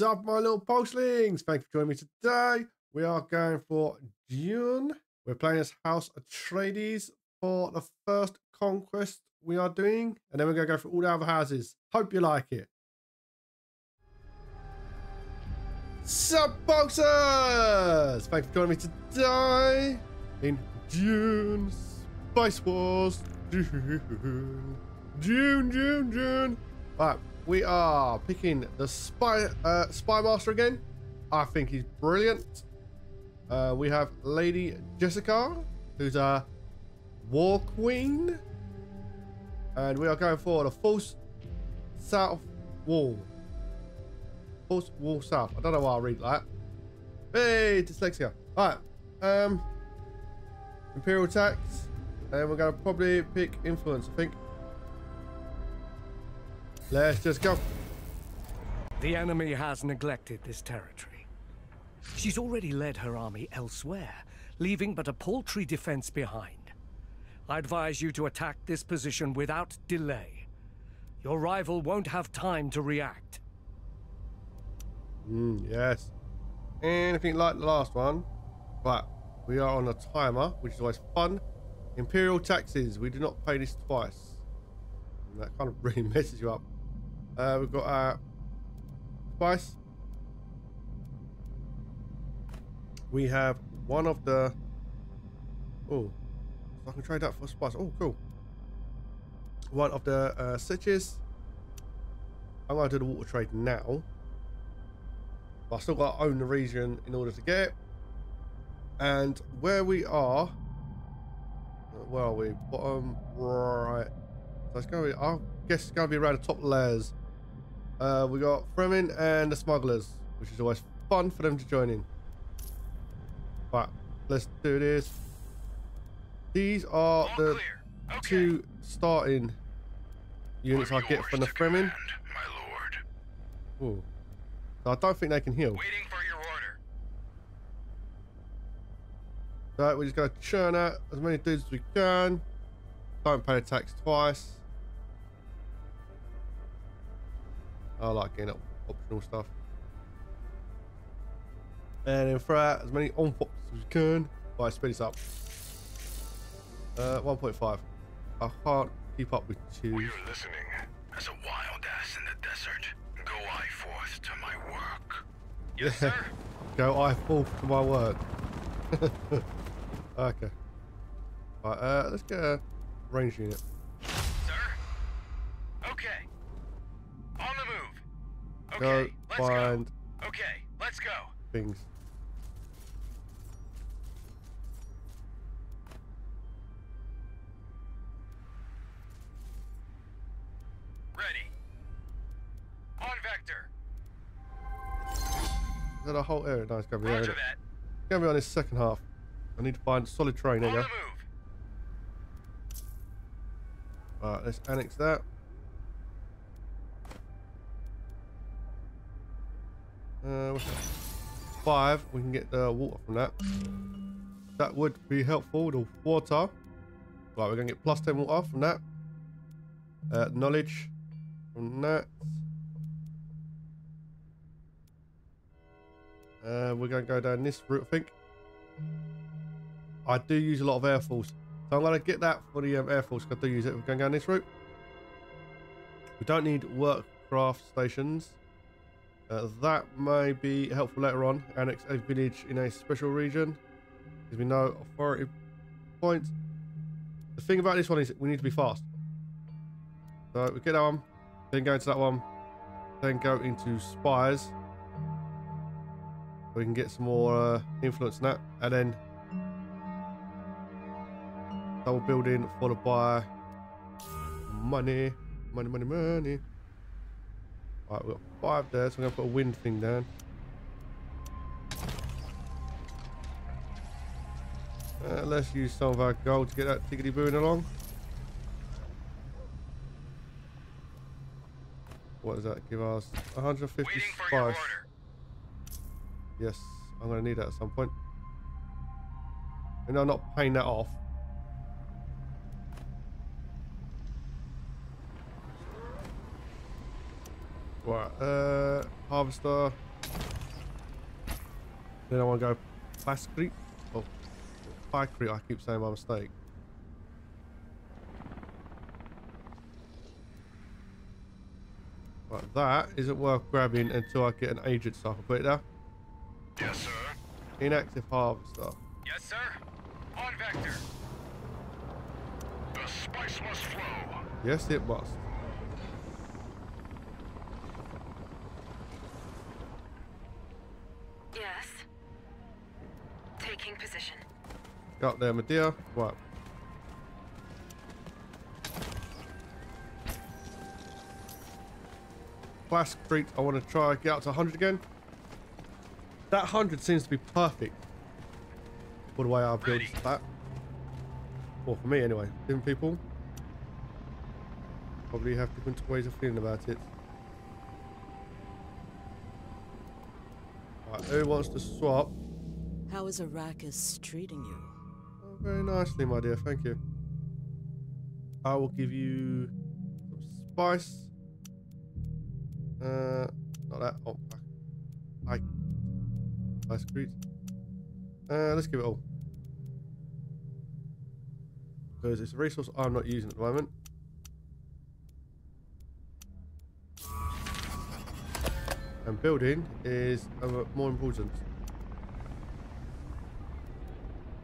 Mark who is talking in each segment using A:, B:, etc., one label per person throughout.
A: up, my little postlings? Thank you for joining me today. We are going for Dune. We're playing as House Atreides for the first conquest we are doing, and then we're going to go for all the other houses. Hope you like it. Sup, boxers! Thank you for joining me today in Dune Spice Wars. Dune, Dune, Dune, Dune. Right, we are picking the Spy uh, Spy Master again. I think he's brilliant. Uh, we have Lady Jessica, who's a War Queen. And we are going for the False South Wall. False Wall South. I don't know why I read that. Hey, dyslexia. Alright. Um, Imperial Tax. And we're going to probably pick Influence, I think. Let's just go.
B: The enemy has neglected this territory. She's already led her army elsewhere, leaving but a paltry defense behind. I advise you to attack this position without delay. Your rival won't have time to react.
A: Mm, yes. Anything like the last one. But we are on a timer, which is always fun. Imperial taxes. We do not pay this twice. And that kind of really messes you up. Uh, we've got our spice. We have one of the... Oh, I can trade that for spice. Oh, cool. One of the uh. I'm going to do the water trade now. But I still got to own the region in order to get it. And where we are... uh, Where are we? Bottom right. So it's going to be... I guess it's going to be around the top layers. Uh, we got Fremen and the smugglers, which is always fun for them to join in. But let's do this. These are
C: All
A: the.
C: Okay.
A: two starting units I get from the Fremen.
C: command, My lord.
A: Ooh. So I don't think they can heal.
C: Waiting for your order.
A: So we're just going to churn out as many dudes as we can. Don't pay the tax twice. I like getting up optional stuff. And then throw out as many on pops as we can. Right, speed this up. Uh, 1.5. I can't keep up with two.
C: We are listening. As a wild ass in the desert, go I forth to my work. Yes, sir.
A: Go I forth to my work. okay. Right, uh, let's get a range unit.
C: Okay, let's
A: find
C: go. Okay, let's go.
A: things.
C: Ready. On vector.
A: Is that a whole area? No, it's going to be there.
C: Roger
A: isn't it?
C: that.
A: It's going to be on this second half. I need to find solid terrain. There
C: On
A: you go.
C: move.
A: Let's annex that. Uh. Five. We can get the water from that. That would be helpful. The water. Right, we're going to get plus 10 water from that. Uh, knowledge from that. Uh, we're going to go down this route, I think. I do use a lot of air force. So I'm going to get that for the um, air force. I do use it. We're gonna go down this route. We don't need workcraft stations. Uh, that may be helpful later on. Annex a village in a special region. Because we know authority points. The thing about this one is we need to be fast. So we get that one, then go into that one, then go into spies. We can get some more uh, influence in that, and then double building followed by money, money, money, money. Right, we've got five there, so I'm gonna put a wind thing down. Uh, let's use some of our gold to get that tickety booing along. What does that give us? 150
C: Waiting for your
A: spice. Yes, I'm going to need that at some point. And I'm not paying that off. Right, uh, harvester. Then I want to go plastic. Oh, factory. I keep saying my mistake. Right, that isn't worth grabbing until I get an agent so I can put it there.
C: Yes, sir.
A: Inactive harvester.
C: Yes, sir. On vector. The spice must flow.
A: Yes, it must. Got there, my dear. Right. Flask Creek, I want to try get out to 100 again. That 100 seems to be perfect for the way I build that. Well, for me anyway. Different people probably have different ways of feeling about it. Who wants to swap?
D: How is Arrakis treating you?
A: Very nicely, my dear. Thank you. I will give you some spice. Uh, not that. Oh, I. Spice Crete. Uh, let's give it all. Because it's a resource I'm not using at the moment. And building is more important.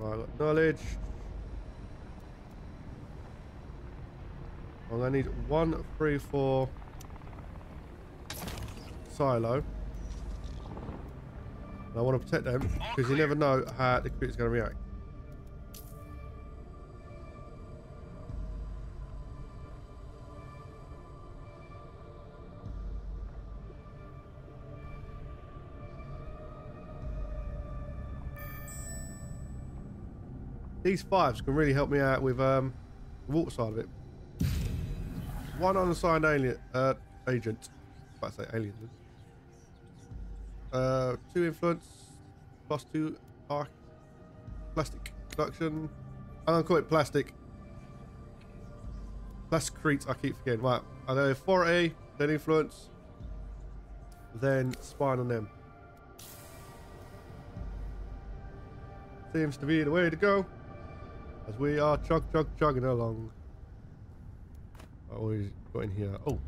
A: Right, I've got knowledge. I'm gonna need one, three, four silo. And I want to protect them because you never know how the creature's gonna react. These fives can really help me out with um, the water side of it. One unassigned alien uh, agent. I say alien. Uh, two influence, plus two arc, plastic production. I'm gonna call it plastic. Plasticrete, I keep forgetting. Right, I go authority, then influence, then spine on them. Seems to be the way to go. As we are chug chug chugging along. I always got in here. Oh,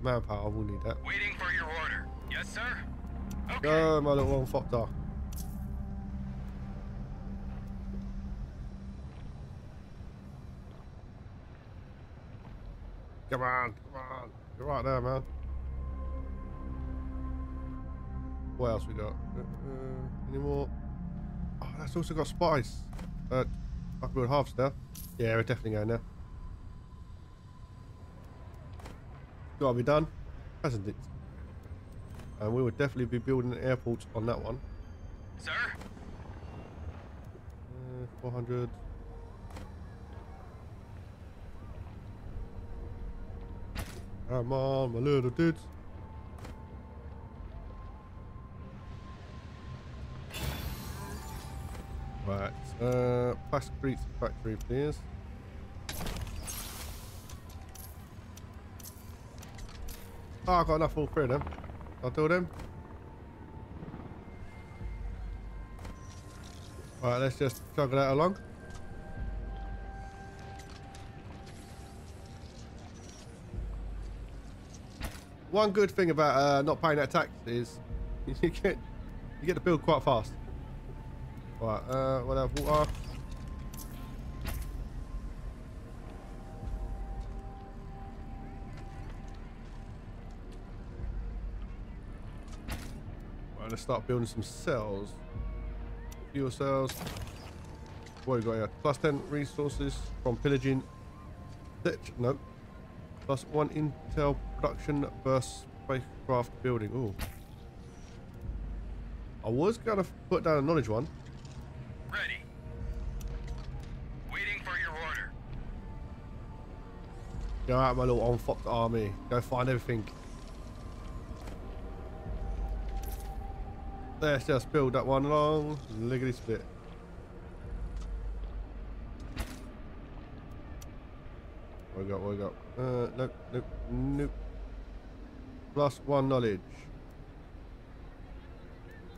A: manpower, I will need that.
C: Waiting for your order. Yes, sir. Okay.
A: Go, my little one Foptar. Come on, come on. You're right there, man. What else we got? Uh, uh, any more? Oh, that's also got spice. Uh, Can build half there. Yeah, we're definitely going there. Gotta be done, hasn't it? And we would definitely be building an airport on that one.
C: Sir?
A: Uh, 400. Come on, my little dudes. Uh, Plastic Factory, please. Oh, I've got enough for all three of them. I'll do them. Alright, let's just chug that along. One good thing about uh, not paying that tax is you get you get the bill quite fast. Right, uh, we'll have water. Right, let's start building some cells. Fuel cells. What we got here? Plus 10 resources from pillaging. Stitch. Nope. Plus one intel production burst spacecraft building. Ooh. I was going to put down a knowledge one.
C: Ready. Waiting for your order.
A: Go out my little on Fox army. Go find everything. Let's just build that one along. Liggity split. What we got? What we got? Uh, nope, nope, nope. Plus one knowledge.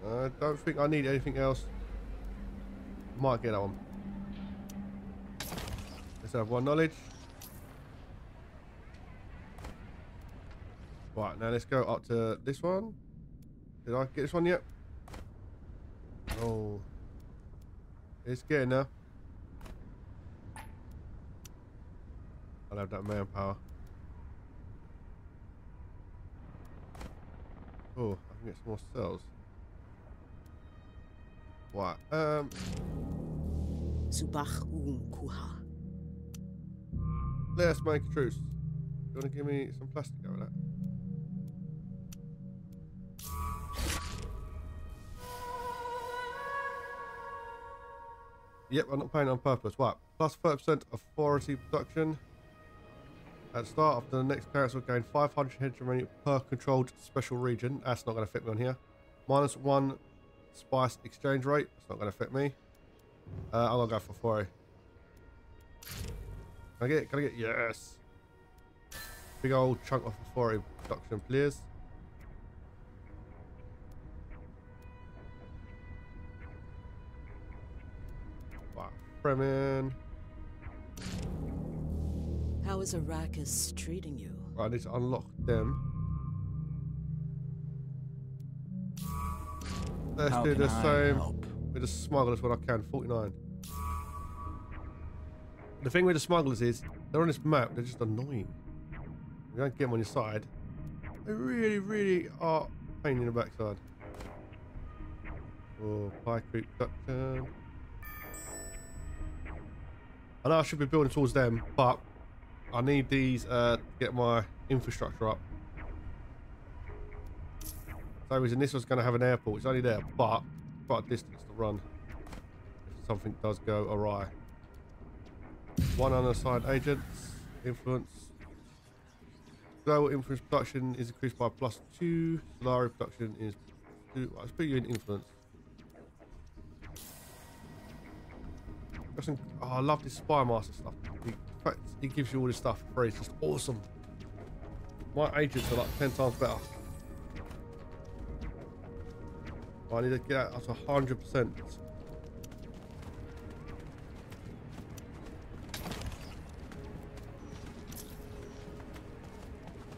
A: I don't think I need anything else. Might get that one. Let's have one knowledge. Right, now let's go up to this one. Did I get this one yet? Oh. It's getting there. I'll have that manpower. Oh, I can get some more cells. Right, um,
D: um
A: let's make a truce. Do you want to give me some plastic out of that? Yep, I'm not paying on purpose. What? Plus 30% authority production. At start of the next council, gain 500 hegemony per controlled special region. That's not going to fit me on here. Minus one spice exchange rate. That's not going to fit me. Uh, I'm going to go for 40. Can I get it? Can I get Yes. Big old chunk of authority production, please. Fremen.
D: How is Arrakis treating you?
A: I need to unlock them. Let's
E: How
A: do the
E: I
A: same
E: help?
A: with the smugglers when I can. 49. The thing with the smugglers is, they're on this map, they're just annoying. You don't get them on your side. They really, really are pain in the backside. Oh, Pie Creek production. I know I should be building towards them, but I need these uh, to get my infrastructure up. So reason this was going to have an airport. It's only there, but quite a distance to run if something does go awry. One unassigned agents, influence. Global influence production is increased by plus two. Solari production is two. Let's put you in influence. In- Oh, I love this Spy Master stuff. He, he gives you all this stuff for free. It's just awesome. My agents are like 10 times better. I need to get up to 100%.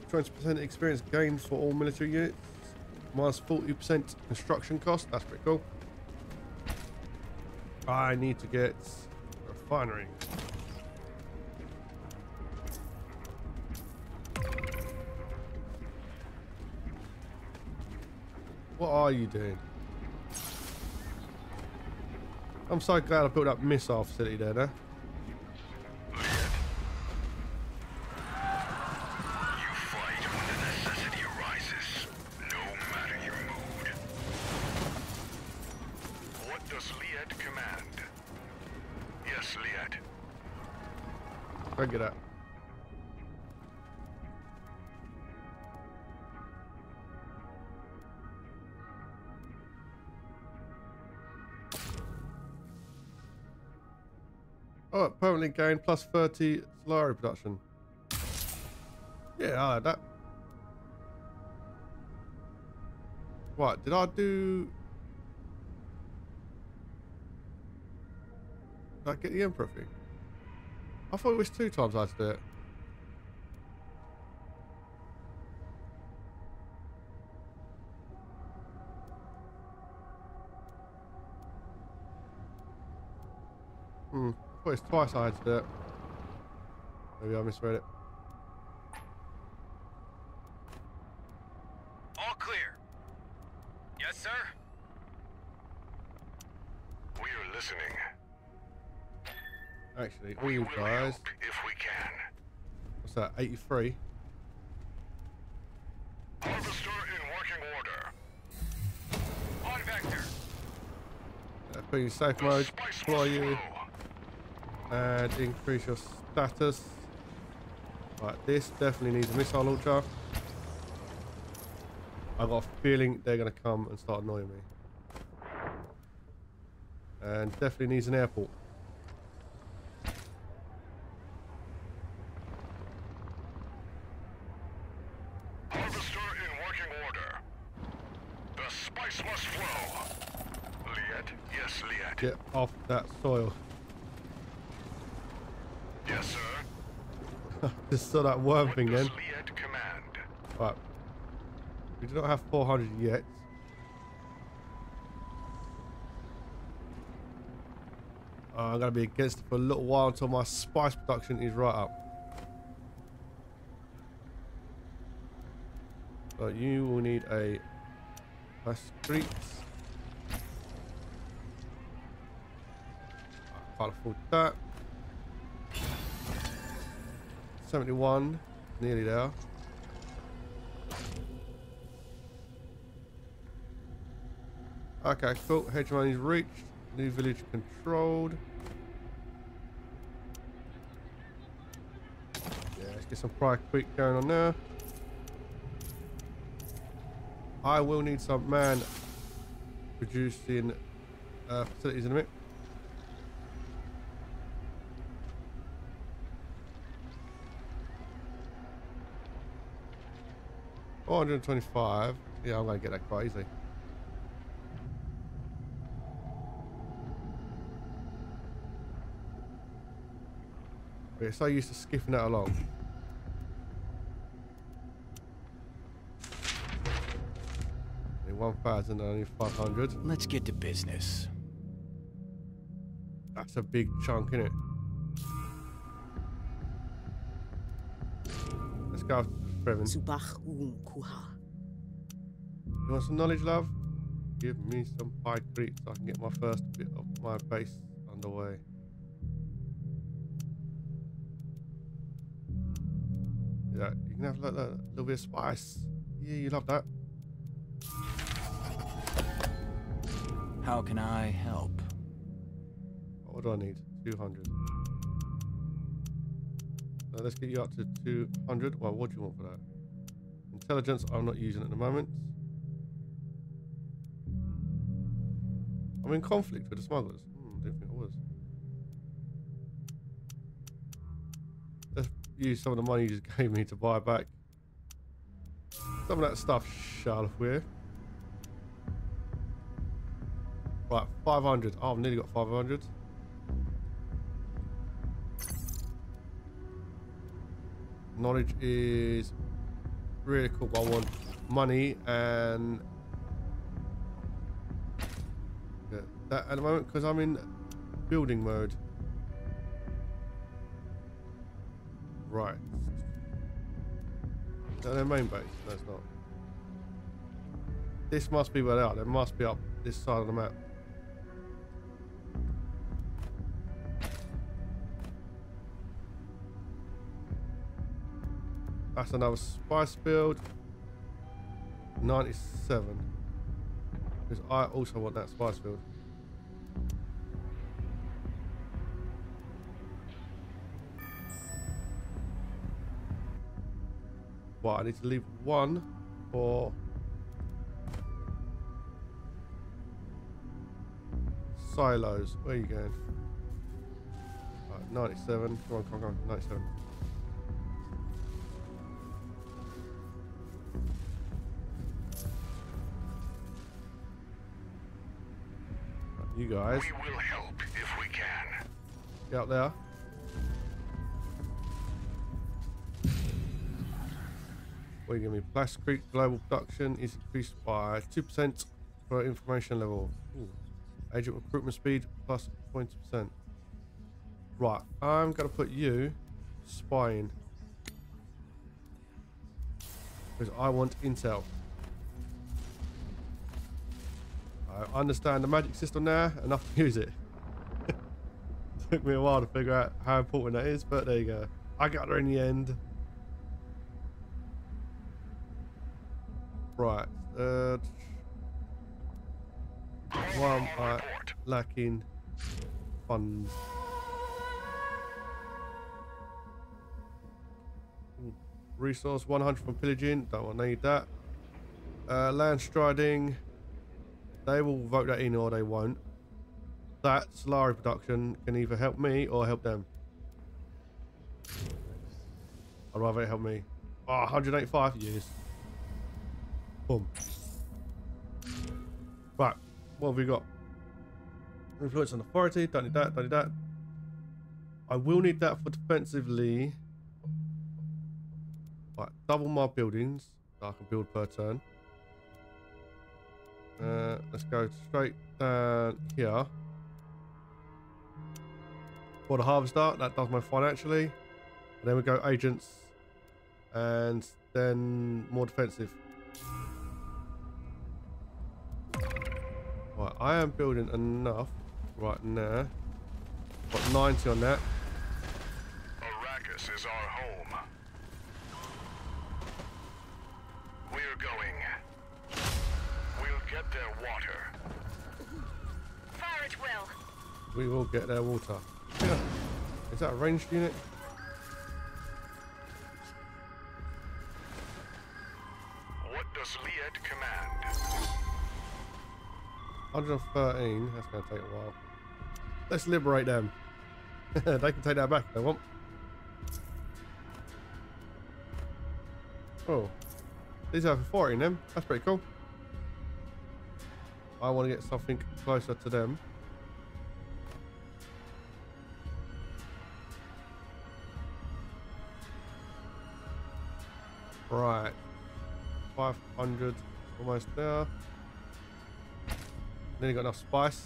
A: Twenty percent experience gained for all military units. Minus forty percent construction cost. That's pretty cool. I need to get refinery. What are you doing? I'm so glad I built that missile facility there now. Gain plus 30 Solari production. Yeah, I had that. What, did I do... Did I get the Emperor thing? I thought it was two times I had to do it. Thought it's twice I had to do it. Maybe I misread it.
C: All clear. Yes, sir. We are listening.
A: Actually, all
C: We
A: you guys.
C: if we can.
A: What's that? 83.
C: Harvester in working order. On vector.
A: Uh, put in safe mode.
C: spice
A: Deploy you.
C: flow.
A: And increase your status. Right, this definitely needs a missile launcher. I've got a feeling they're going to come and start annoying me. And definitely needs an airport.
C: Harvester in The spice must flow. Liet? Yes, Liet.
A: Get off that soil.
C: Yes, sir.
A: Just saw that worm
C: What
A: thing then. Right. We do not have 400 yet. Uh, I'm going to be against it for a little while until my spice production is right up. So you will need a street. Can't afford that. 71, nearly there. Okay, cool. Hegemony's reached. New village controlled. Yeah, let's get some Pride Creek going on there. I will need some man producing uh, facilities in a minute. Oh, Four hundred and twenty-five. Yeah, I'm gonna get that quite easily. We're so used to skiffing that along. Only 1,000 only 500.
E: Let's get to business.
A: That's a big chunk, isn't it? Let's go Brevin.
D: Subach um.
A: You want some knowledge, love? Give me some pie creeps so I can get my first bit of my base underway. Yeah, you can have like that little bit of spice. Yeah, you love that.
E: How can I help?
A: What do I need? 200. So let's get you up to 200. Well, what do you want for that? Intelligence, I'm not using at the moment. I'm in conflict with the smugglers. Hmm, didn't think I was. Let's use some of the money you just gave me to buy back some of that stuff, Charlotte. Weir. Right, 500. Oh, I've nearly got 500. Knowledge is really cool. but I want money and yeah, that at the moment because I'm in building mode. Right. Is that their main base? No, it's not. This must be where they are. They must be up this side of the map. That's another spice build. 97. Because I also want that spice build. Well, I need to leave one for silos. Where are you going? Right, 97. Come on, come on, come on. 97. Guys,
C: We will help if we can.
A: get up there. What are you giving me? Plascrete global production is increased by 2% for information level. Ooh. Agent recruitment speed plus 20%. Right, I'm going to put you spying. Because I want intel. I understand the magic system now, enough to use it. Took me a while to figure out how important that is, but there you go. I got her in the end. Right. Uh, why am I lacking funds? Resource 100 from pillaging. Don't want to need that. Uh, land striding. They will vote that in or they won't. That Solari production can either help me or help them. I'd rather it help me. Ah, oh, 185 years. Boom. Right, what have we got? Influence on authority, don't need that, don't need that. I will need that for defensively. Right, double my buildings that I can build per turn. Uh, let's go straight down here. For the harvester, that does my financially. And then we go agents and then more defensive. Right, I am building enough right now. Got 90 on that. We will get their water. Yeah. Is that a ranged unit?
C: What does command?
A: 113. That's going to take a while. Let's liberate them. they can take that back if they want. Oh. These have authority in them. That's pretty cool. I want to get something closer to them. Right. 500. Almost there. Nearly got enough spice.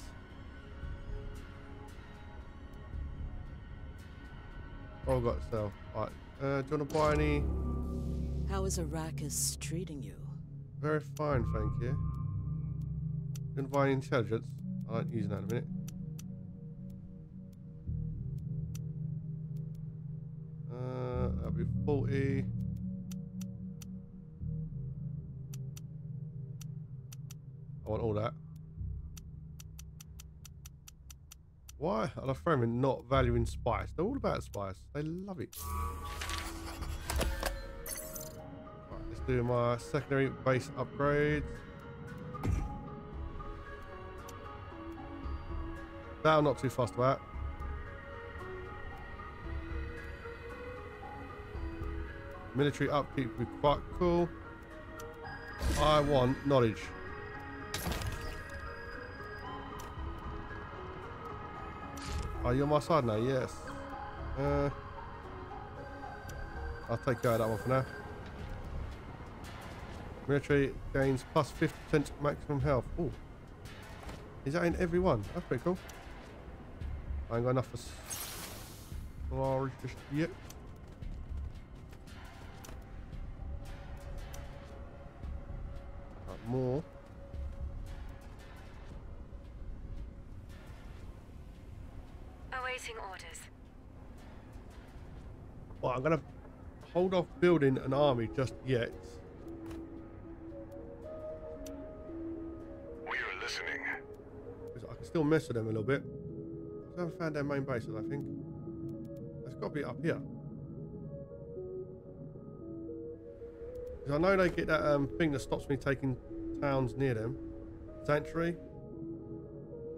A: Oh, got to sell. Right. Uh, do you want to buy any?
D: How is Arrakis treating you?
A: Very fine, thank you. You want to buy any intelligence? I like using that in a minute. Uh, that'll be 40. Want all that. Why are the Fremen not valuing spice? They're all about spice. They love it. Right, let's do my secondary base upgrades. That I'm not too fast about. Military upkeep would be quite cool. I want knowledge. Are you on my side now? Yes. Uh, I'll take care of that one for now. Military gains plus 50% maximum health. Oh. Is that in every one? That's pretty cool. I ain't got enough for Solaris just yet. More. I'm gonna hold off building an army just yet.
C: We are listening.
A: I can still mess with them a little bit. I haven't found their main bases, I think. It's got to be up here. 'Cause I know they get that um, thing that stops me taking towns near them. Sanctuary.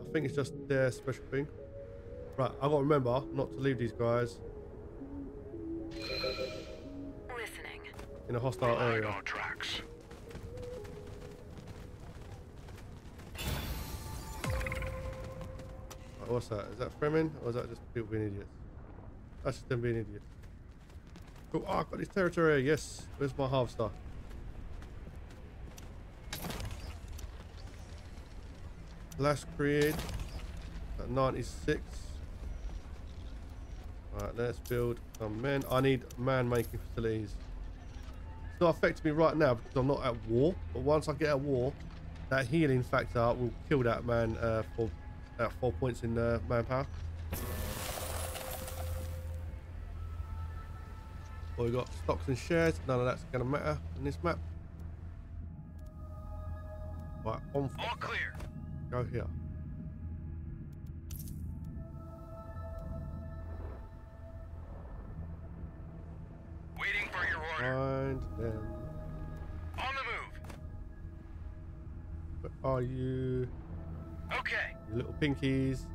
A: I think it's just their special thing. Right, I've got to remember not to leave these guys in a hostile area.
C: tracks.
A: Right, what's that? Is that Fremen or is that just people being idiots? That's just them being idiots. Cool. Oh, ah, I've got this territory. Yes. Where's my half harvester? Last create at 96. Alright, let's build some men. I need man making facilities. It's not affecting me right now because I'm not at war. But once I get at war, that healing factor will kill that man uh, for at four points in uh, manpower. Well, we got stocks and shares. None of that's going to matter in this map. Right, on
C: All clear.
A: go here. Find them.
C: On the move.
A: Where are you?
C: Okay.
A: You little pinkies.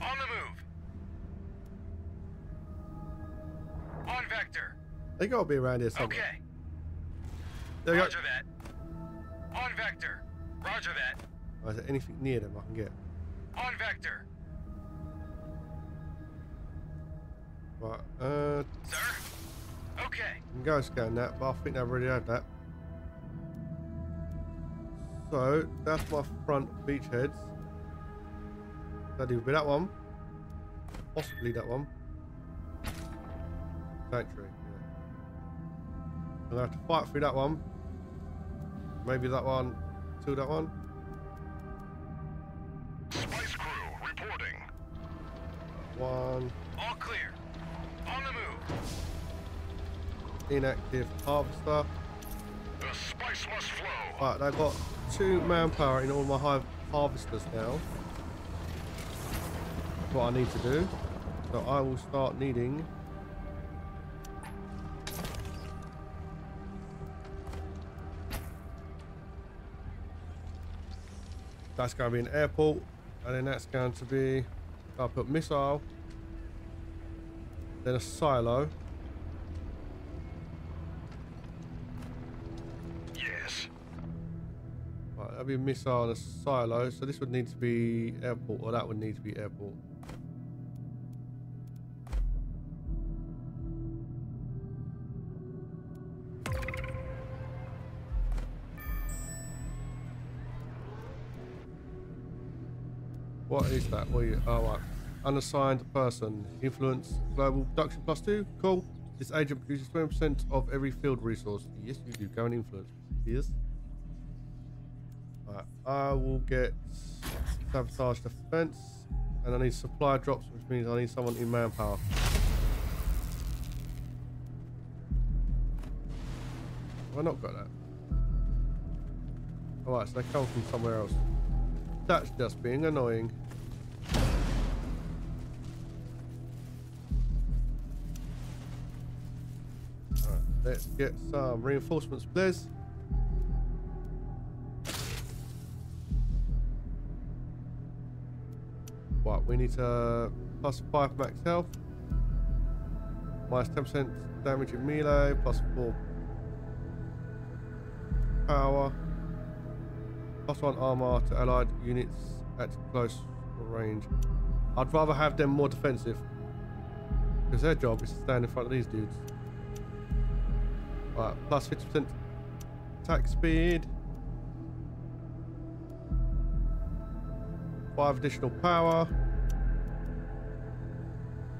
C: On the move. On vector.
A: They got to be around here somewhere.
C: Okay.
A: There we go.
C: Roger that. On vector. Roger that.
A: Or is there anything near them I can get?
C: On vector.
A: Right, uh,
C: Sir? Okay.
A: Go scan that, but I think they've already had that. So, that's my front beachheads. That would be that one, possibly that one. Sanctuary, yeah. I'm gonna have to fight through that one. Maybe that one, to that one.
C: Spice crew reporting.
A: One inactive harvester.
C: The spice must flow.
A: Right, I've got two manpower in all my hive harvesters now. That's what I need to do. So I will start needing. That's going to be an airport, and then that's going to be. I'll put missile, then a silo. That'll be a missile and a silo. So this would need to be airport, or that would need to be airport. What is that? What you, oh, right. Unassigned person. Influence global production plus two. Cool. This agent produces 20% of every field resource. Yes, you do. Go and influence. Yes. Right, I will get sabotage defense, and I need supply drops, which means I need someone in manpower. Have I not got that? Alright, so they come from somewhere else. That's just being annoying. Let's get some reinforcements, please. We need to plus 5 max health, minus 10% damage in melee, plus 4 power, plus 1 armor to allied units at close range. I'd rather have them more defensive, because their job is to stand in front of these dudes. Right, plus 50% attack speed. Five additional power.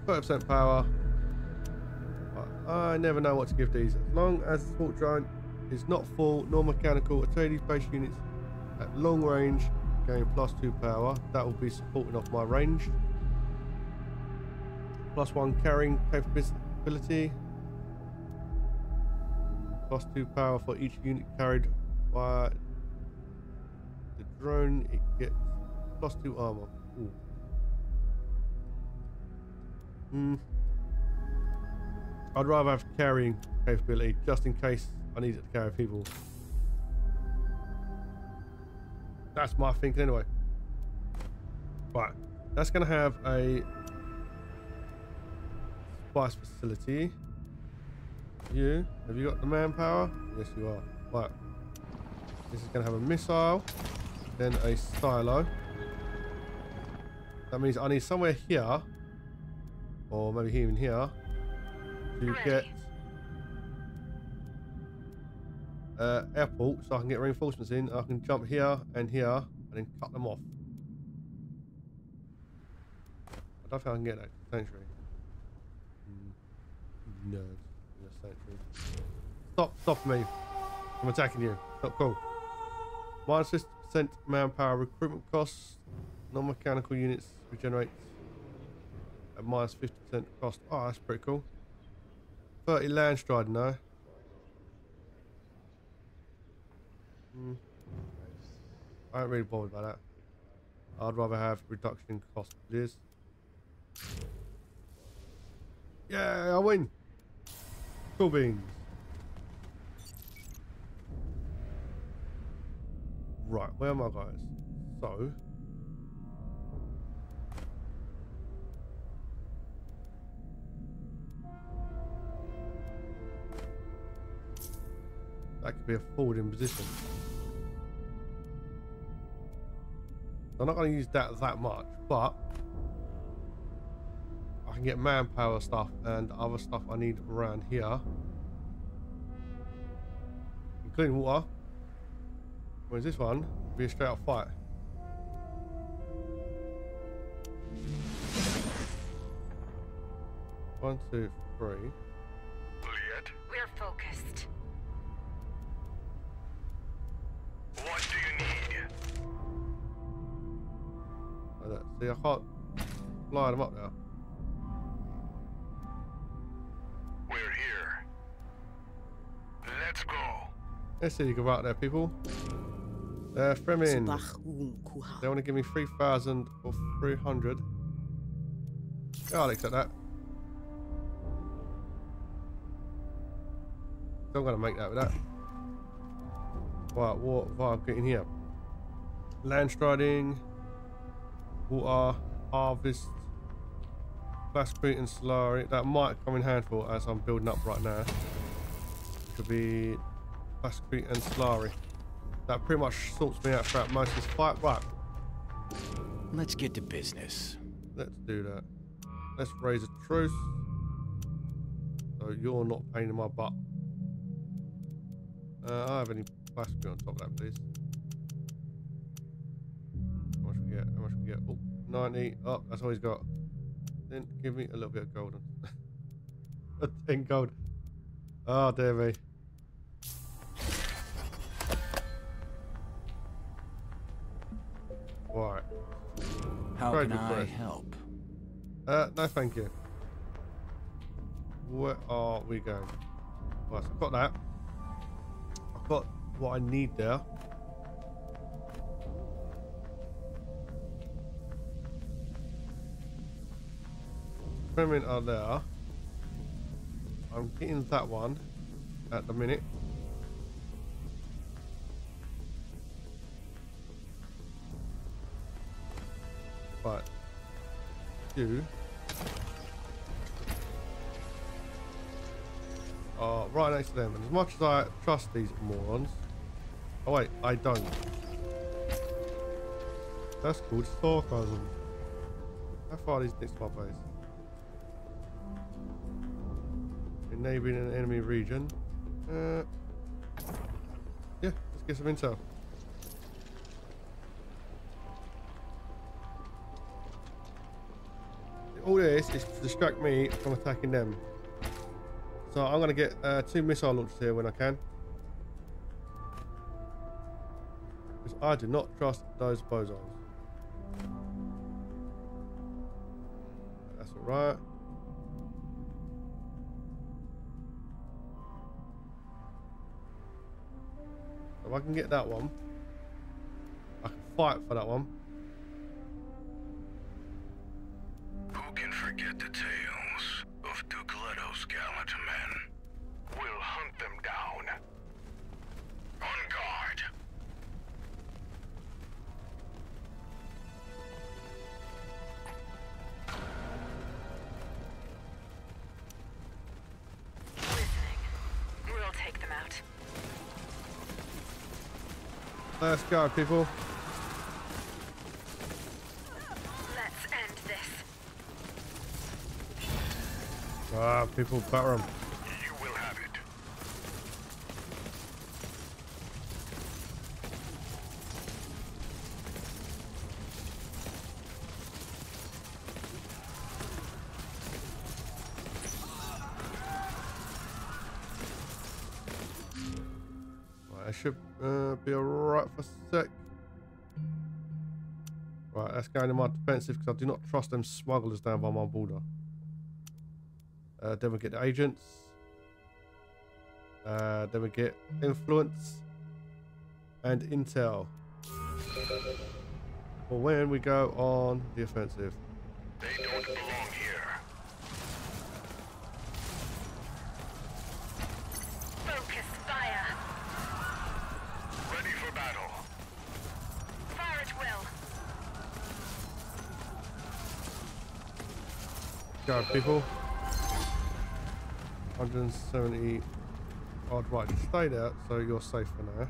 A: 30% power. I never know what to give these. As long as the sport giant is not full, nor mechanical, Atreides base units at long range gain plus two power. That will be supporting off my range. Plus one carrying capability. Plus two power for each unit carried by the drone. It gets plus two armor. Ooh. Hmm. I'd rather have carrying capability just in case I need it to carry people. That's my thinking anyway. Right. That's going to have a spice facility. You, have you got the manpower? Yes, you are. Right. This is going to have a missile, then a silo. That means I need somewhere here, or maybe even here, to
F: Ready.
A: get uh, airport so I can get reinforcements in. I can jump here and here and then cut them off. I don't think I can get that sanctuary. Mm, No, no sanctuary. Stop, stop me. I'm attacking you. Not cool. Minus 50% manpower recruitment costs. Non-mechanical units regenerate at minus 50% cost. Oh, that's pretty cool. 30 land stride now. Mm. I ain't really bothered by that. I'd rather have reduction cost, please. Yeah, I win. Cool beans. Right, where am I, guys? So. That could be a forward in position. I'm not going to use that that much, but I can get manpower stuff and other stuff I need around here, including water. Whereas this one will be a straight up fight. One, two, three.
C: Juliet,
F: We're focused.
A: Like. See, I can't fly them up now.
C: We're here. Let's go.
A: Let's see you go out there, people. Uh, Fremen.
D: Subahun kuha.
A: They want to give me 3,000 or 300. Yeah, I'll accept that. So I'm going to make that with that. Right, what have I'm getting here? Land striding, water, harvest, flash boot and slurry. That might come in handful as I'm building up right now. Could be flash boot and slurry. That pretty much sorts me out throughout most of this fight. Right,
E: Let's get to business.
A: Let's do that. Let's raise a truce. So you're not pain in my butt. Uh, I have any Plascrete on top of that, please. 90. Oh, that's all he's got. Then give me a little bit of gold. 10 gold. Oh, dear me. Right.
E: How
A: Very
E: can I help?
A: Uh, no, thank you. Where are we going? Right, so I've got that. I've got what I need there. Are there. I'm getting that one at the minute. But you are right next to them. And as much as I trust these morons, oh wait, I don't. That's called sarcasm. How far next to my base? Enabling an enemy region. Uh, yeah, let's get some intel. all this is to distract me from attacking them. So I'm going to get uh, two missile launchers here when I can. Because I do not trust those bozos. That's alright. If I can get that one, I can fight for that one. Let's go, people.
F: Let's end this.
A: Ah, people, batter. For a sec. Right, let's go into my defensive because I do not trust them smugglers down by my border. Uh, then we get the agents. Uh, then we get influence and intel. For when we go on the offensive. People. 170 odd right. Stay there so you're safe for now.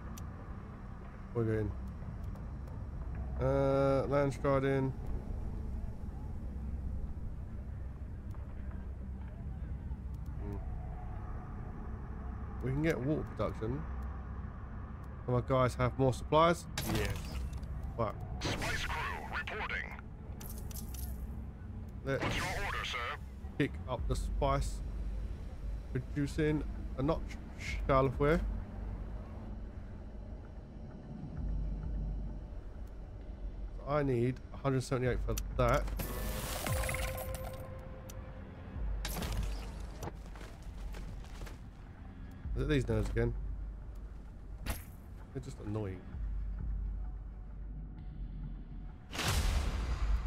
A: We're going. Uh, land striding. Hmm. We can get water production. Some of our guys have more supplies? Yes. But
C: Spice crew reporting.
A: let's
C: What's your order, sir?
A: Pick up the spice producing a notch Charlotteware. I need 178 for that. Is it these nerds again? They're just annoying.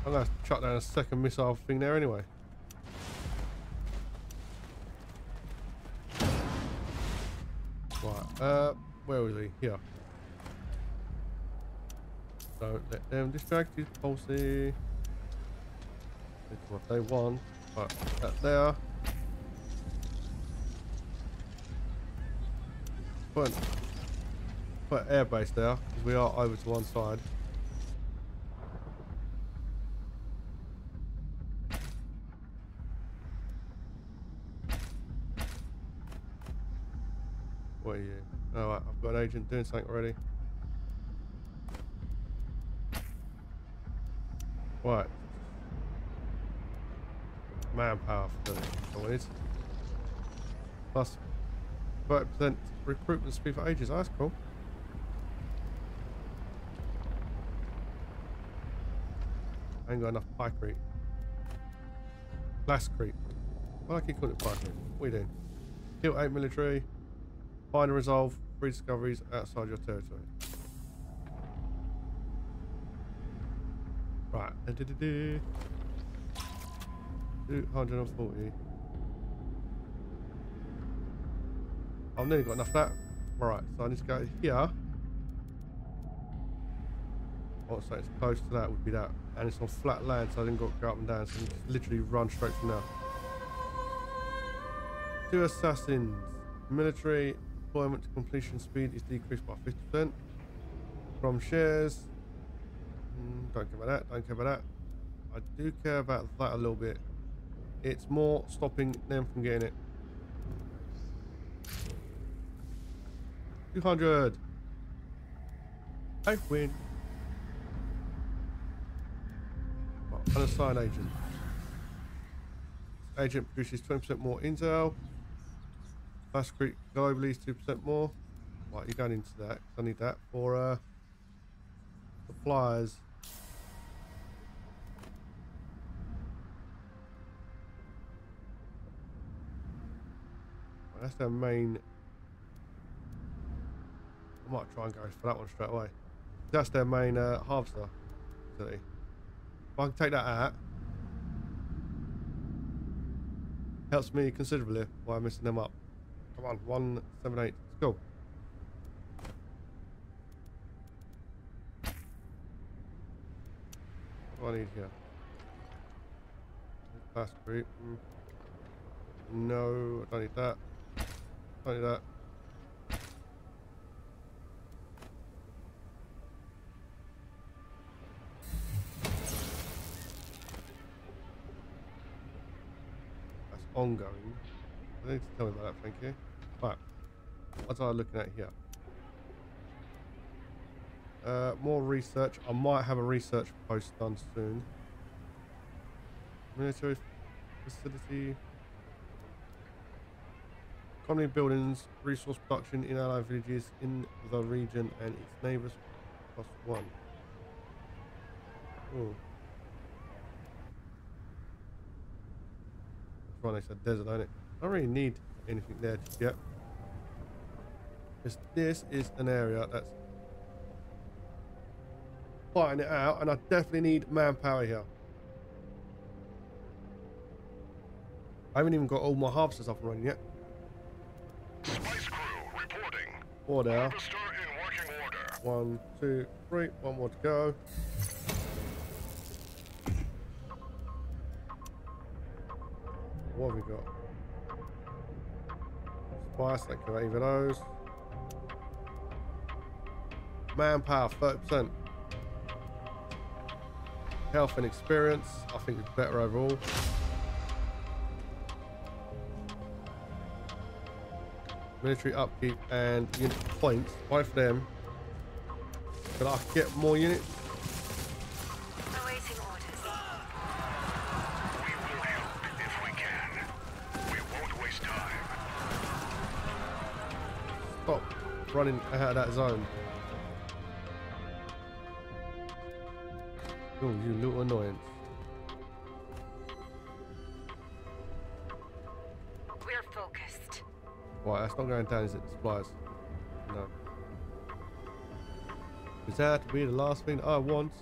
A: I'm gonna chuck down a second missile thing there anyway. Uh, where was he? Here. Don't let them distract his policy. It's what they want. Right, that there. Put, put an airbase there, because we are over to one side. What are you? Alright, I've got an agent doing something already. Right. Manpower for the. Plus 30% recruitment speed for ages. That's cool. I ain't got enough pikery. Plascrete. Why do I keep calling it pikery? You doing? Kill 8 military. Find resolve three discoveries outside your territory. Right. Da-da-da-da. 240. I've nearly got enough of that. Right, so I need to go here. Oh, so it's close to that would be that. And it's on flat land, so I didn't got to go up and down, so I literally run straight from there. Two assassins. Military deployment to completion speed is decreased by 50%. CHOAM shares. Mm, don't care about that, don't care about that. I do care about that a little bit. It's more stopping them from getting it. 200. I win. Right, agent. Agent produces 20% more intel. Plascrete globally is 2% more. Right, you're going into that. I need that for uh, suppliers. Right, that's their main. I might try and go for that one straight away. That's their main uh, harvester facility. If I can take that out, helps me considerably while I'm missing them up. Come on, 178. Let's go. What do I need here? Fast group. Mm. No, I don't need that. Don't need that. That's ongoing. Need to tell me about that, thank you. Right. What are I looking at here? Uh, more research. I might have a research post done soon. Military facility. Colony buildings, resource production in allied villages in the region and its neighbours plus one. Oh. That's right next to the desert, ain't it? I don't really need anything there just yet. Because this is an area that's fighting it out, and I definitely need manpower here. I haven't even got all my harvesters up and running yet.
C: Spice crew reporting.
A: Four
C: order.
A: One, two, three. One more to go. What have we got? You, either of those. Manpower, 30%. Health and experience, I think it's better overall. Military upkeep and unit points, both of them. But I get more units. Running out of that zone. Oh, you little annoyance.
F: We're focused.
A: Right, that's not going down, is it? The supplies. No. Is that to be the last thing I want?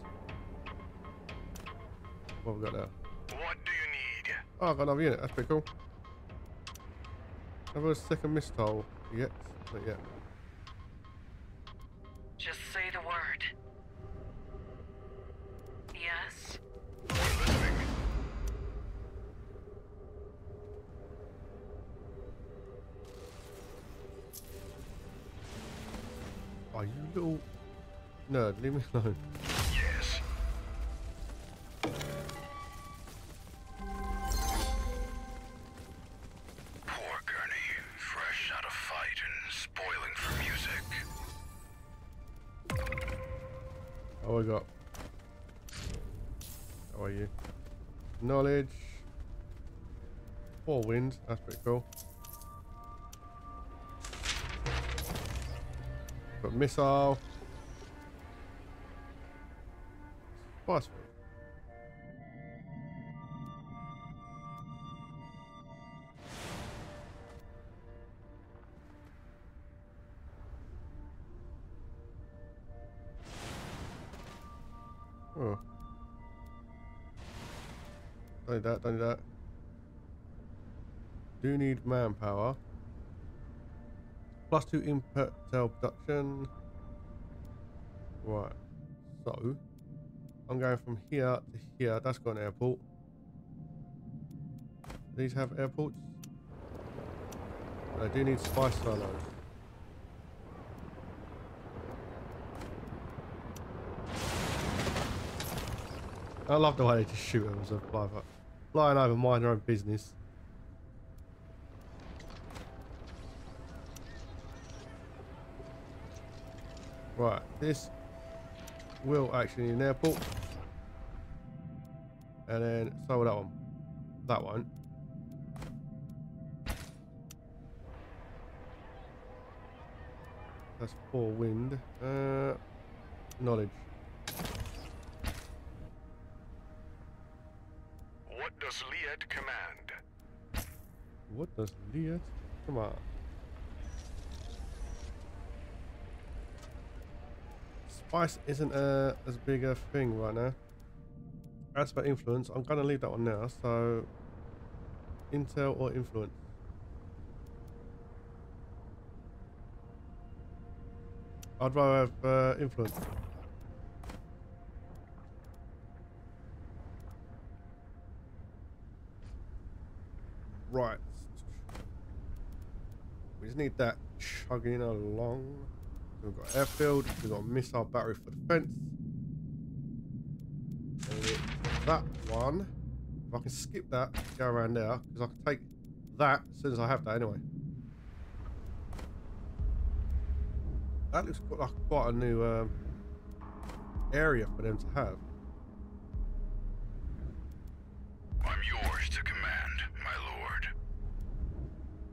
A: What have we got there?
C: What do you need?
A: Oh, I've got another unit. That's pretty cool. Have a second missile yet? Not yet. Leave me alone.
C: Yes. Poor Gurney, fresh out of fight and spoiling for music.
A: Oh, we got. How are you? Knowledge. Four wind. That's pretty cool. Got missile. Spice. Oh. Don't need that, don't need that. Do need manpower. Plus two input cell production. Right. So I'm going from here to here. That's got an airport. These have airports. I do need spice silos. I love the way they just shoot them as a fly, flying over mind their own business. Right, this will actually need an airport. And then, so that one. That one. That's poor wind. Uh, knowledge.
C: What does Liet command?
A: What does Liet? Come Spice isn't uh, as big a thing right now. As for influence, I'm going to leave that one now. So, intel or influence? I'd rather have uh, influence. Right. We just need that chugging along. We've got airfield, we've got missile battery for defense. And that one, if I can skip that, go around there, because I can take that as soon as I have that anyway. That looks quite like quite a new um, area for them to have.
C: I'm yours to command, my lord.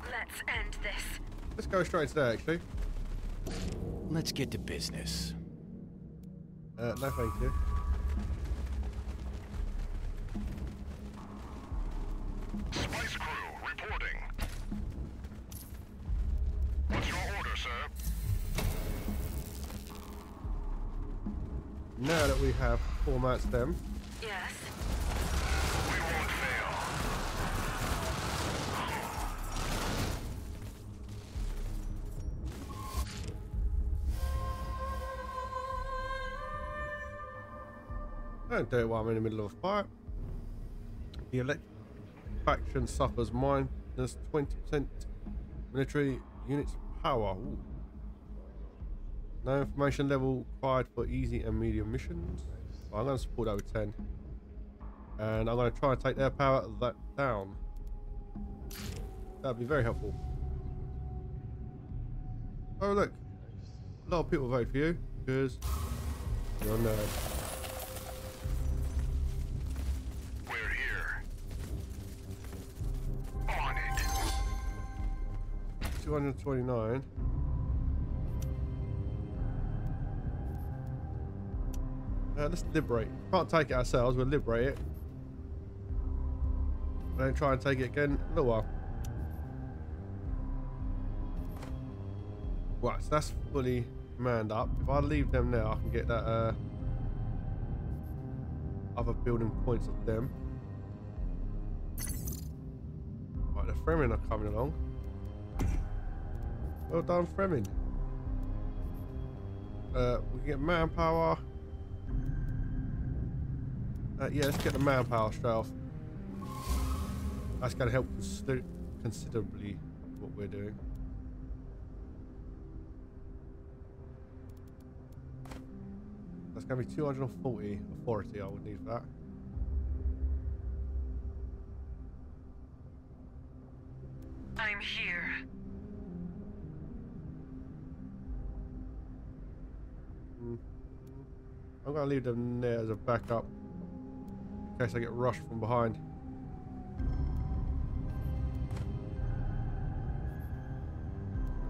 F: Let's end this.
A: Let's go straight to there, actually.
E: Let's get to business.
A: Uh, no, thank you.
C: Spice crew, reporting. What's your order, sir?
A: Now that we have formats them, do it while I'm in the middle of a fight. The elect faction suffers minus 20% military units power. Ooh. No information level required for easy and medium missions. Well, I'm going to support that with 10. And I'm going to try and take their power that down. That'd be very helpful. Oh look, a lot of people vote for you because you're a nerd. 229. Uh, let's liberate. Can't take it ourselves, we'll liberate it. And then try and take it again in a little while. Right, so that's fully manned up. If I leave them now, I can get that uh, other building points of them. Right, the Fremen are coming along. Well done, Fremen. Uh, we can get manpower. Uh, yeah, let's get the manpower straight off. That's going to help consider considerably what we're doing. That's going to be 240 authority I would need for that.
F: I'm
A: going to leave them there as a backup in case I get rushed from behind.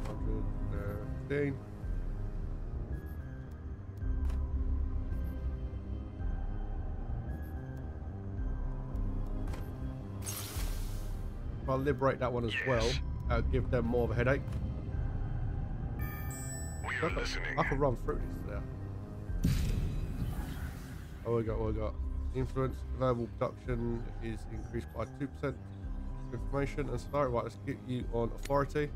A: Hundred uh, fifteen. If I liberate that one as well,
C: Yes.
A: that'll give them more of a headache.
C: We
A: I
C: listening.
A: I could run through this there. Oh, we got, what we got. Influence, available production is increased by 2%. Information and start. Right, let's get you on authority.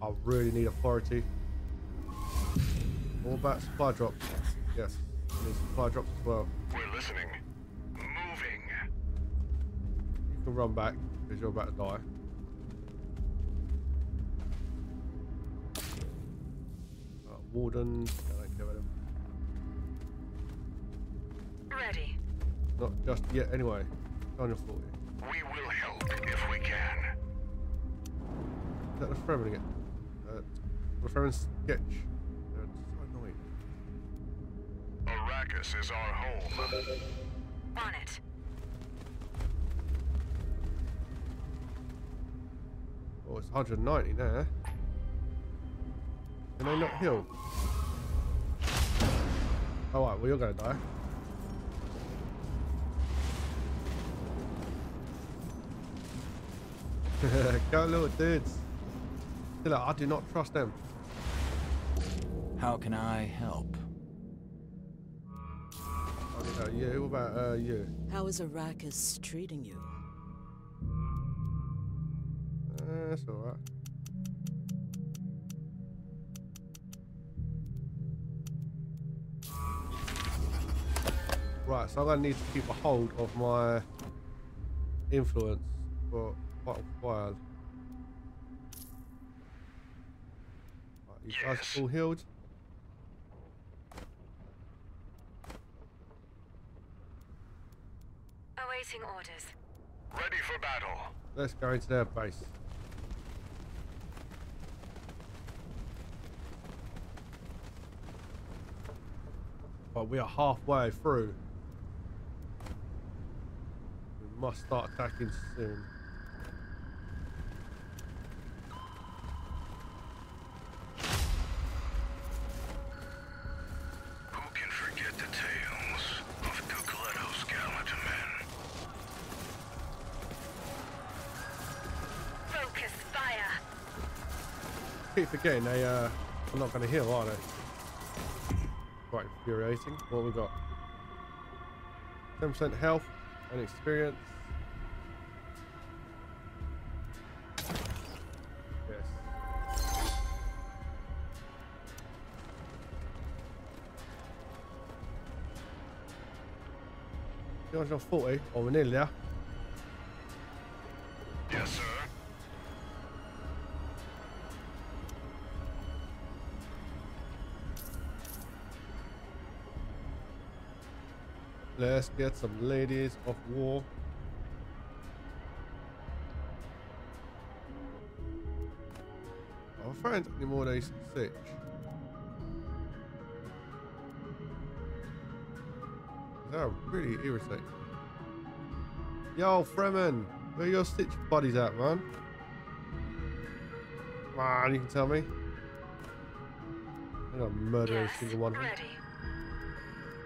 A: I really need authority. All about supply drops. Yes, I need supply drops as well.
C: We're listening. Moving.
A: You can run back because you're about to die. Uh, Warden, Not just yet, anyway. On your 40.
C: We will help if we can.
A: Is that the Fremen again? Uh, the Fremen sketch. It's so annoying.
C: Arrakis is our home.
F: On it.
A: Oh, it's 190 there. Can they not heal? Alright, right, well, you're gonna die. Go, little dudes. Still, I do not trust them.
E: How can I help?
A: I don't you. What about uh, you?
D: How is Arrakis treating you?
A: Uh, that's alright. Right, so I'm gonna need to keep a hold of my influence for quite a while. Right, you guys
C: Yes.
A: all healed?
F: Awaiting orders.
C: Ready for battle.
A: Let's go into their base. But we are halfway through. We must start attacking soon. Forgetting they uh, are not going to heal, are they? Quite infuriating. What we got? 10% health and experience. Yes. And forty. Oh, we're nearly there. Get some ladies of war. I'll find any more days sick. They're really irritating. Yo, Fremen, where your stitch buddies at, man? Come on, you can tell me. I'm gonna murder
F: Yes,
A: every single one. of them.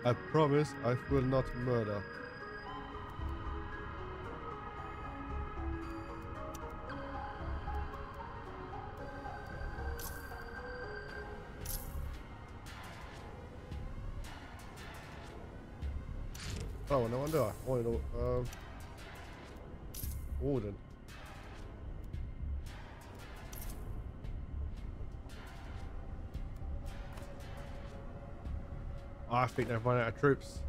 A: I promise I will not murder. Oh, no wonder wanted to, um, Warden. I think they've run out of troops.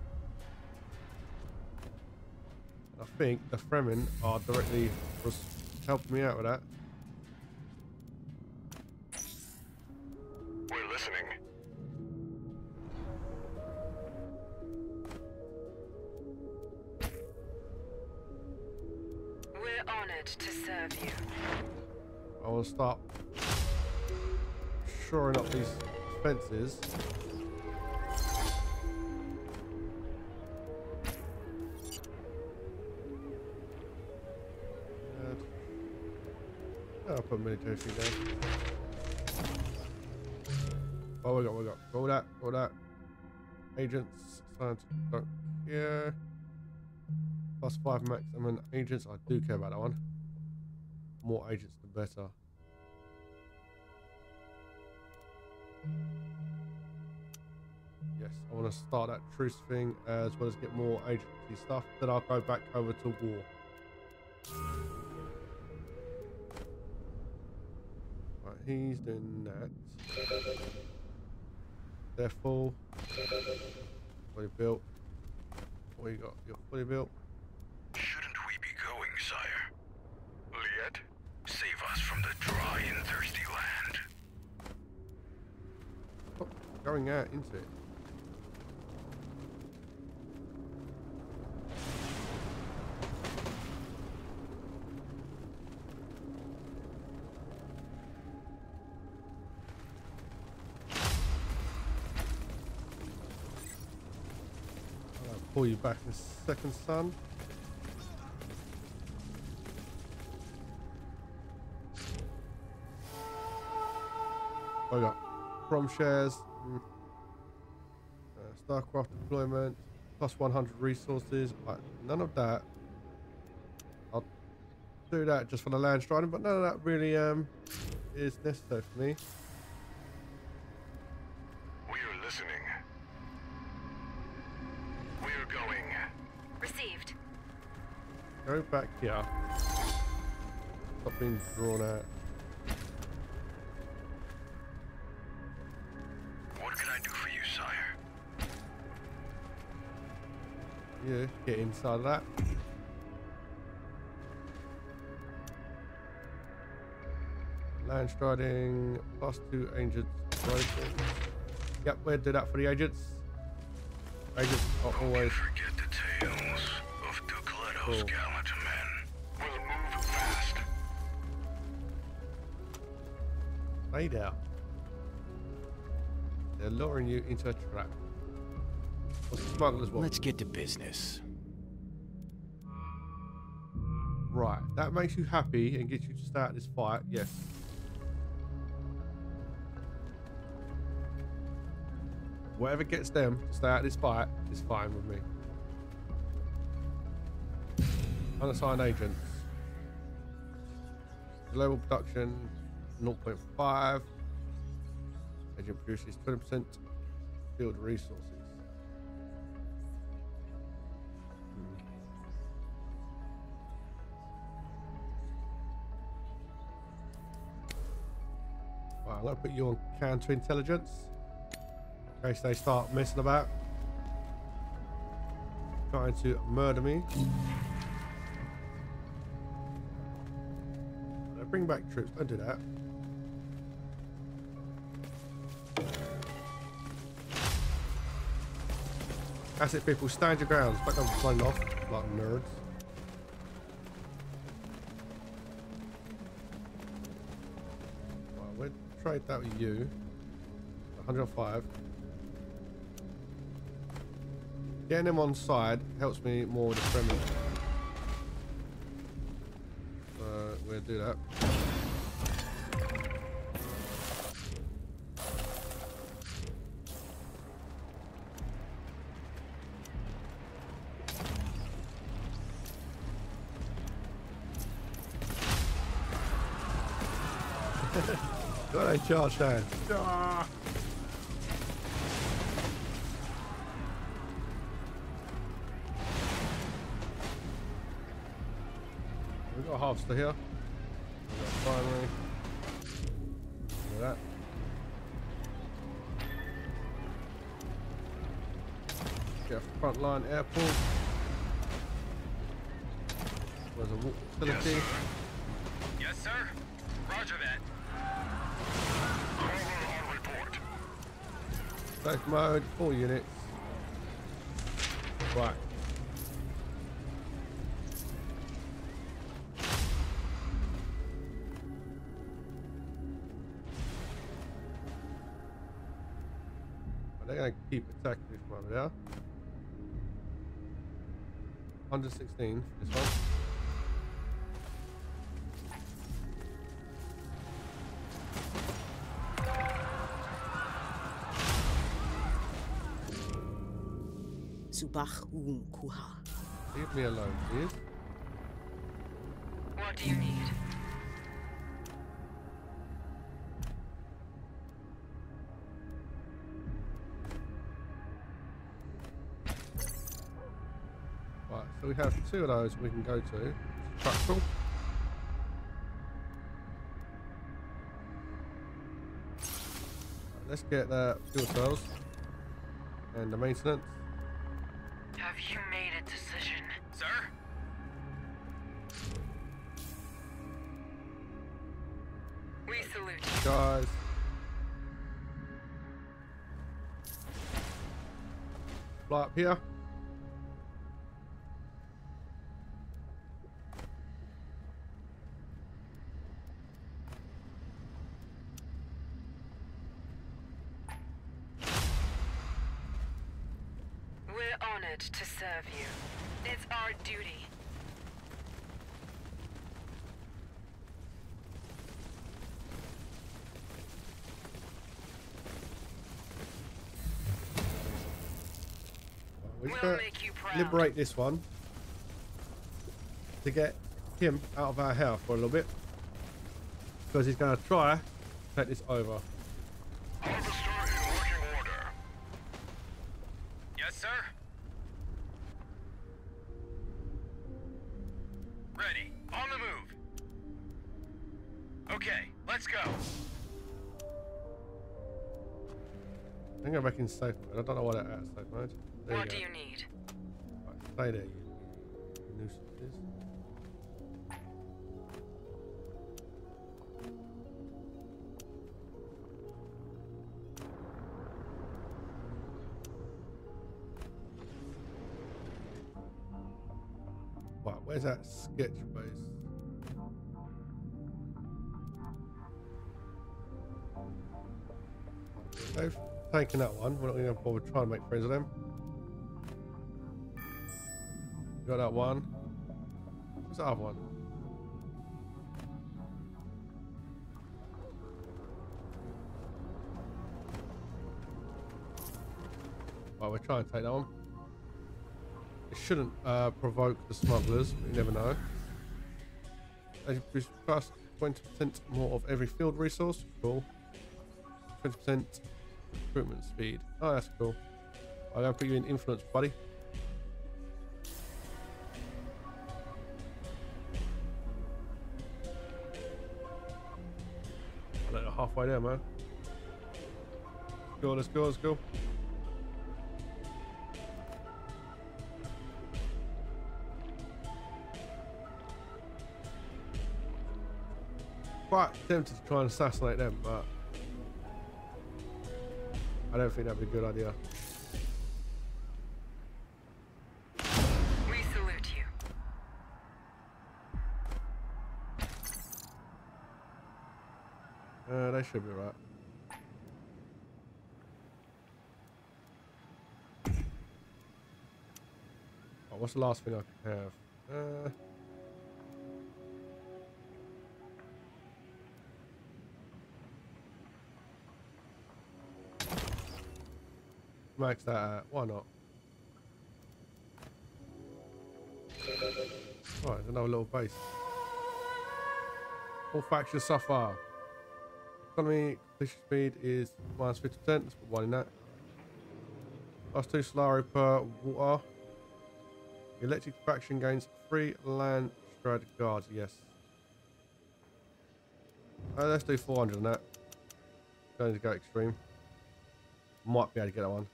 A: I think the Fremen are directly was helping me out with that.
C: We're listening.
F: We're honored to serve you.
A: I will start shoring up these fences. I'll put military down. Oh, we got, we got. All that, all that. Agents, science, don't care. Plus five maximum agents. I do care about that one. More agents, the better. Yes, I want to start that truce thing as well as get more agency stuff. Then I'll go back over to war. He's doing that. They're full. Fully built. What you got? You're fully built.
C: Shouldn't we be going, sire? Liet, save us from the dry and thirsty land.
A: Stop going out into it. Pull you back in a second, son. I got CHOAM shares, mm, uh, StarCraft deployment, plus 100 resources. Like, none of that. I'll do that just for the land striding, but none of that really um is necessary for me.
C: We're listening. We're going.
F: Received.
A: Go back here. Stop being drawn out.
C: What can I do for you, sire?
A: Yeah, get inside of that. Land striding, plus two agents. Rifle. Yep, we'll do that for the agents. Agents are always
C: Forget the tales of Duke Leto's
A: Cool.
C: gallant men. We'll move fast.
A: laid out. They're luring you into a trap. What's smugglers want?
E: Let's get to business.
A: Right, that makes you happy and gets you to start this fight. Yes. Whatever gets them to start this fight is fine with me. Unassigned agents. Global production 0.5. Agent produces 20% field resources. Hmm. Right, I'm gonna put you on counterintelligence. In case they start messing about. Trying to murder me. Bring back troops, don't do that. That's it, people. Stand your grounds. Back on flying off like nerds. Right, we'll trade that with you. 105. Getting them on side helps me more with the Fremen. Uh, we'll do that. Got a charge down. Got a harvester here. We've got a primary. Look at that. Get a frontline airport. There's a water facility.
C: Yes, sir. Roger that. Over on report.
A: Safe mode, four units. Right. Attacking me from over there. 116, this one.
D: Subach un.
A: Leave me alone, please.
F: What do you need?
A: Two of those we can go to. Structural. Let's get the fuel cells and the maintenance.
F: Have you made a decision?
C: Sir?
F: We salute you.
A: Guys. Fly up here. Liberate this one to get him out of our house for a little bit because he's going to try to take this over.
C: Harvester in working order. Yes, sir. Ready. On the move. Okay, let's go.
A: I'm going to go back in safe mode. I don't know why that out safe mode. There
F: What
A: you
F: do you need?
A: Stay you where's that sketch base? They've taken that one. We're not going to bother trying to make friends with them. Got that one. The other one? Well, we're trying to take that one. It shouldn't uh, provoke the smugglers, but you never know. They plus 20% more of every field resource. Cool. 20% recruitment speed. Oh, that's cool. I'm to put you in influence, buddy. Halfway there, man. Go, let's go, let's go. Quite tempted to try and assassinate them, but I don't think that'd be a good idea. Be right. Oh, what's the last thing I can have? Uh, max that out. Why not? Right, another little base. All factions suffer. Economy completion speed is minus 50%. Let's put one in that. Plus two Solari per water. Electric faction gains three land strad guards. Yes. Uh, let's do 400 on that. Going to go extreme. Might be able to get that one.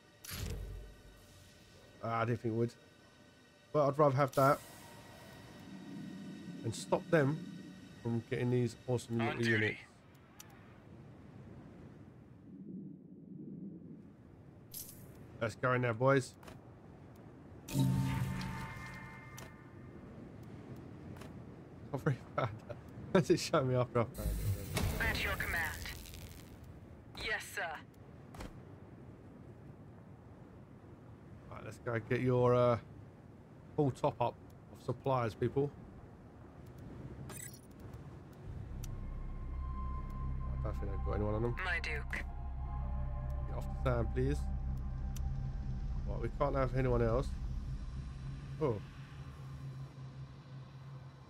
A: Uh, I didn't think it would. But I'd rather have that. And stop them from getting these awesome units. Let's go in there, boys. I'm very bad. Does it show me off found?
F: At your command. Yes, sir.
A: Right, let's go get your uh, full top up of supplies, people. I don't think I've got anyone on them.
F: My Duke.
A: Get off the sand, please. We can't have anyone else. Oh.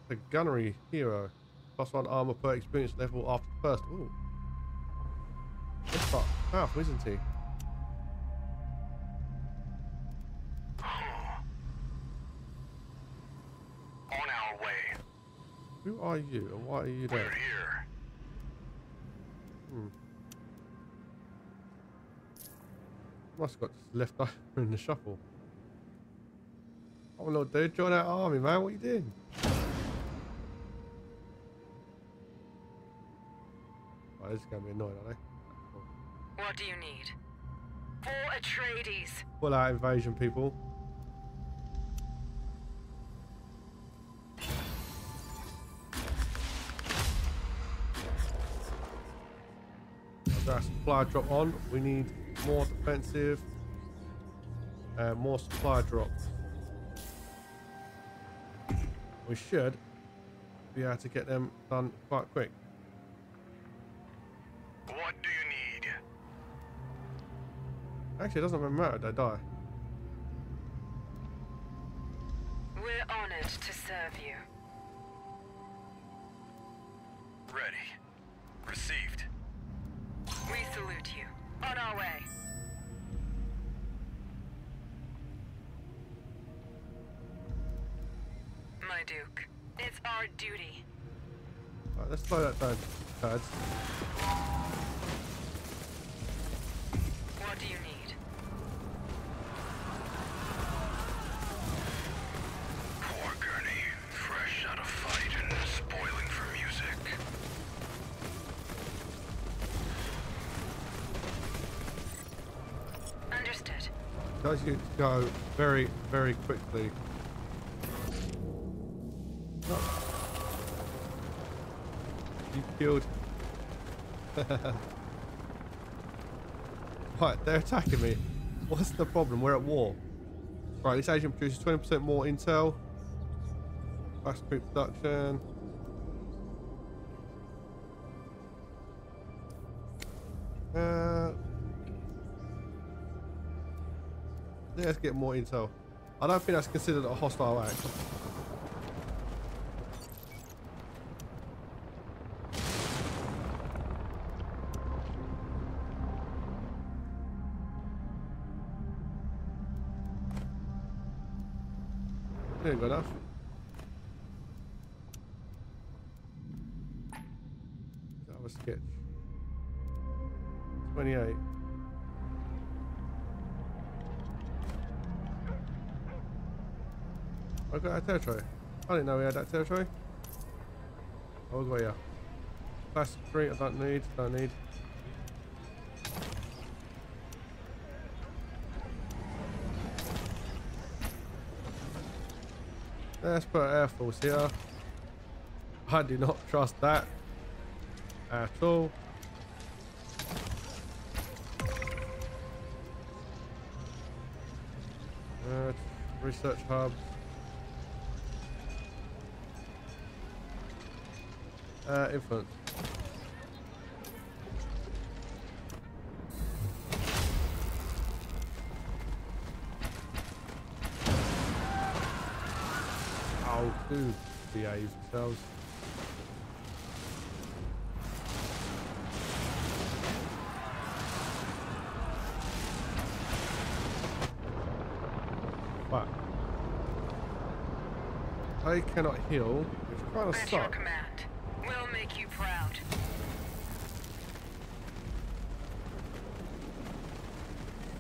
A: The gunnery hero. Plus one armor per experience level after the first. Ooh. That's quite powerful, isn't he?
C: On our way.
A: Who are you and why are you there?
C: We're here.
A: Hmm. Must have got left over in the shuffle. Oh lord, dude, join that army, man. What are you doing? Right, this is gonna be annoying, aren't they?
F: What do you need? For Atreides.
A: Pull out invasion, people. A supply drop on. We need more defensive and more supply drops. We should be able to get them done quite quick.
C: What do you need?
A: Actually, it doesn't even matter. They die.
F: We're honored to serve you. It's our duty.
A: Right, let's slow that down, lads.
F: What do you need?
C: Poor Gurney. Fresh out of fight and spoiling for music.
F: Understood.
A: Does you go very, very quickly. Killed. right, they're attacking me. What's the problem? We're at war. Right, this agent produces 20% more intel. Fast production. Uh, let's get more intel. I don't think that's considered a hostile act. Good enough. That was sketch. 28. I got that territory. I didn't know we had that territory. Oh, yeah. Plastic three, I don't need, don't need. Let's put Air Force here. I do not trust that at all. Uh, research hub. Uh, influence. Do behave themselves. But I cannot heal, which kind of sucks.
F: command. We'll make you proud.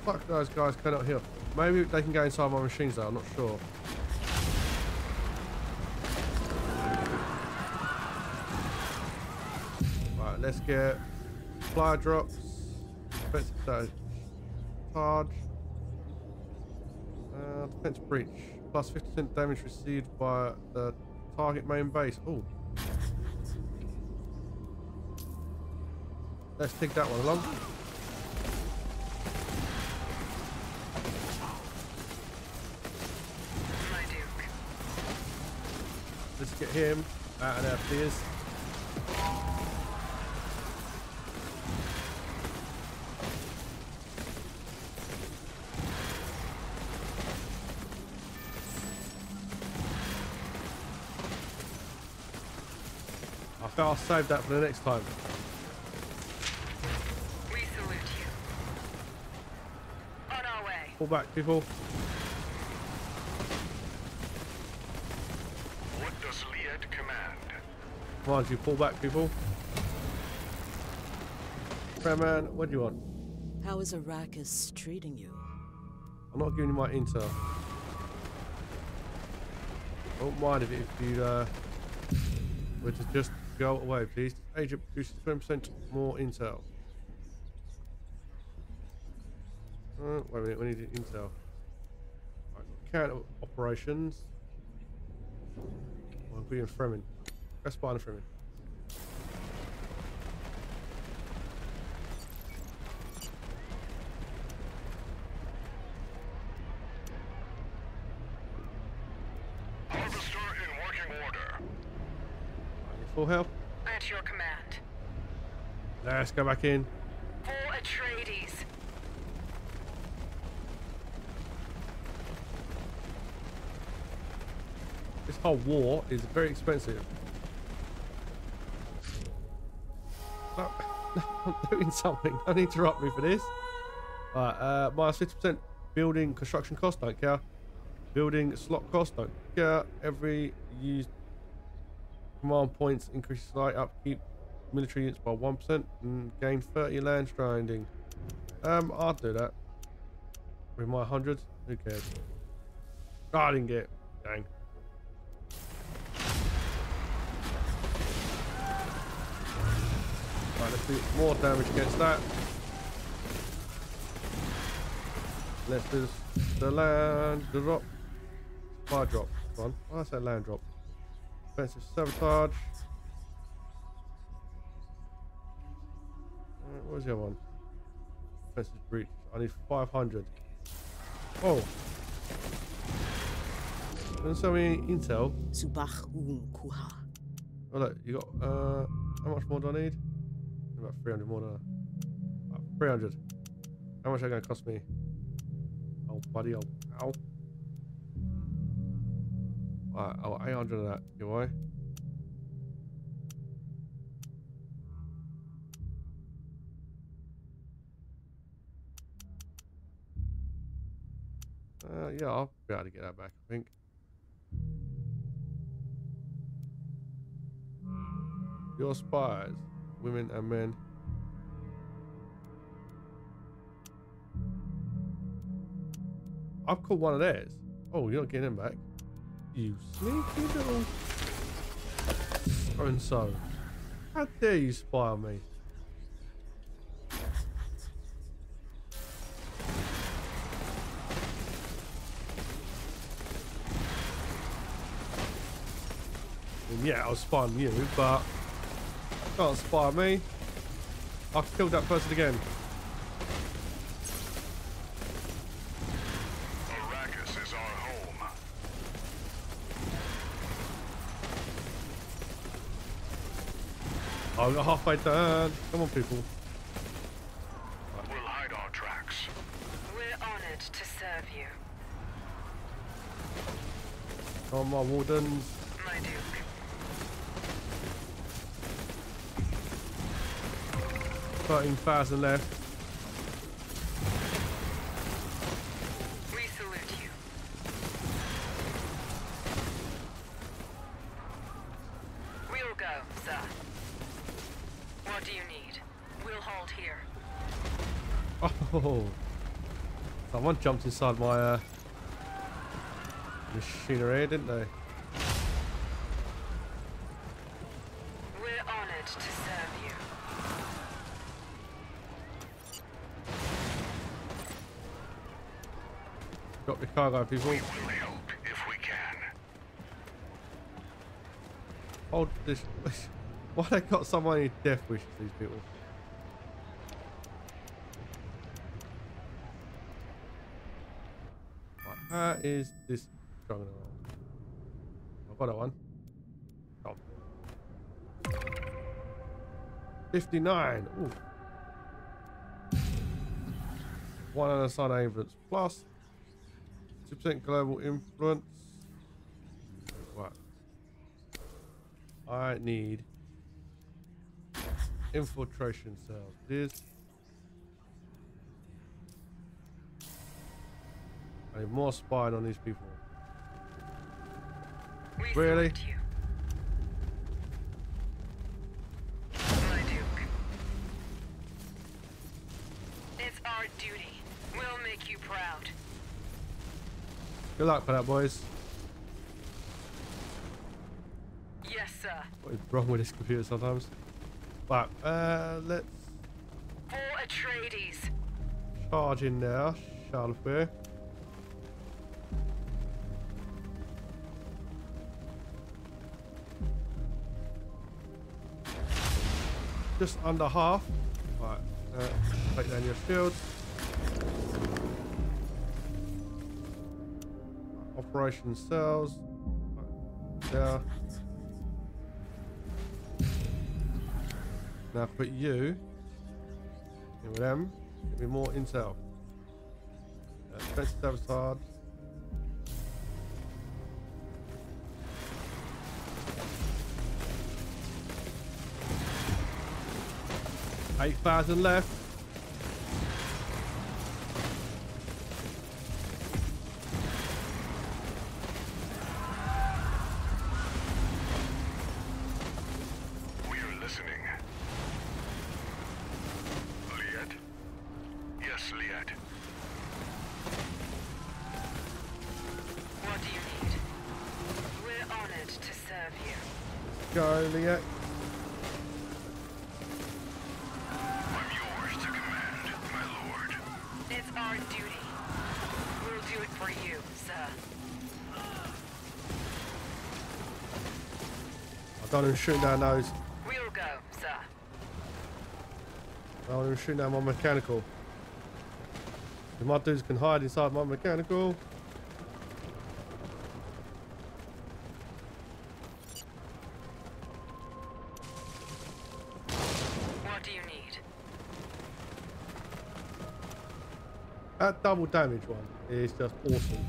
A: Fuck those guys cannot heal. Maybe they can go inside my machines though, I'm not sure. Right, let's get flyer drops, defensive charge, uh, defense breach, plus 50% damage received by the target main base. Oh. Let's take that one along. Let's get him out of our fears. I'll save that for the next time.
F: We salute you. On our way.
A: Pull back, people.
C: What does Liet command?
A: Come on, you pull back, people. Crowman, what do you want?
D: How is Arrakis treating you?
A: I'm not giving you my intel. I don't mind if, if you uh, were to just go away, please. Agent produces 20% more intel. Uh, wait a minute, we need intel. Right, operations. I'm in Fremen. Spy on Fremen.
C: Harvester in working order.
A: I need full health.
F: At your command.
A: Let's go back in.
F: For Atreides.
A: This whole war is very expensive. No, no, I'm doing something. Don't interrupt me for this. Right, uh, minus 50% building construction cost, don't care. Building slot cost, don't care. Every used command points increase slight upkeep military units by 1% and gain 30 Landsraad standing. Um, I'll do that. With my 100, who cares? Oh, I didn't get it. Dang. Right, let's do more damage against that. Let's do the land drop. Fire drop. On. Oh, that's that land drop. Defensive sabotage. Where's the other one? Defensive breach. I need 500. Oh. Doesn't show me intel.
D: Subach un kuha.
A: Oh look, you got uh how much more do I need? About 300 more don't I? About 300. How much are they gonna cost me? Oh buddy, oh ow. Alright, oh 800 of that, give away. Uh, yeah, I'll be able to get that back, I think. Your spies, women and men. I've caught one of theirs. Oh, you're not getting them back. You sneaky little. And so, how dare you spy on me? yeah, I'll spawn you, but can't spawn me. I've killed that person again.
C: Arrakis is our home.
A: I'm oh, halfway done. Come on, people.
C: We'll hide our tracks.
F: We're honored to serve you.
A: Come on, Wardens. 13,000 left.
F: We salute you. We'll go, sir. What do you need? We'll hold here.
A: Oh, someone jumped inside my uh, machinery, didn't they? Cargo, people.
C: We will help if we can.
A: Hold this. Why they got so many death wishes, these people? Right, how is this going on? I've got that one. Oh. 59. Ooh. One on the influence plus. 2% global influence. What? I need infiltration cells. It is. I need more spying on these people.
F: We
A: Really? Good luck for that, boys.
F: Yes, sir.
A: What is wrong with this computer sometimes? Right, uh, let's
F: For Atreides.
A: charge in now. Charlemagne. Just under half. Right, uh, take down your shields. Operation cells. There. Now put you in with them. Give me more intel. Uh, Defensive sabotage. Eight thousand left. Go, Liet.
C: I'm yours to command, my lord.
F: It's our duty. We'll do it for you, sir.
A: I don't even shoot down those.
F: We'll go, sir.
A: I don't even shoot down my mechanical. The my dudes can hide inside my mechanical. That double damage one is just awesome.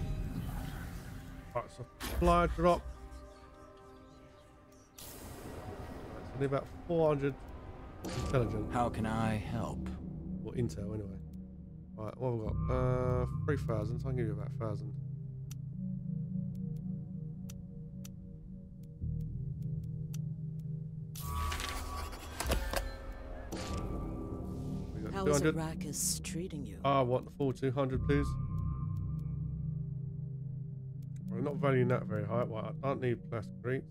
A: Right, so fly drop. It's only about 400 intelligence.
E: How can I help?
A: Or intel, anyway. Right, what have we got? Uh, 3,000. So I can give you about 1,000. We got
D: How is
A: 200.
D: Arrakis treating you?
A: Ah, I want the full 200, please. We're not valuing that very high. Well, I don't need Plascrete.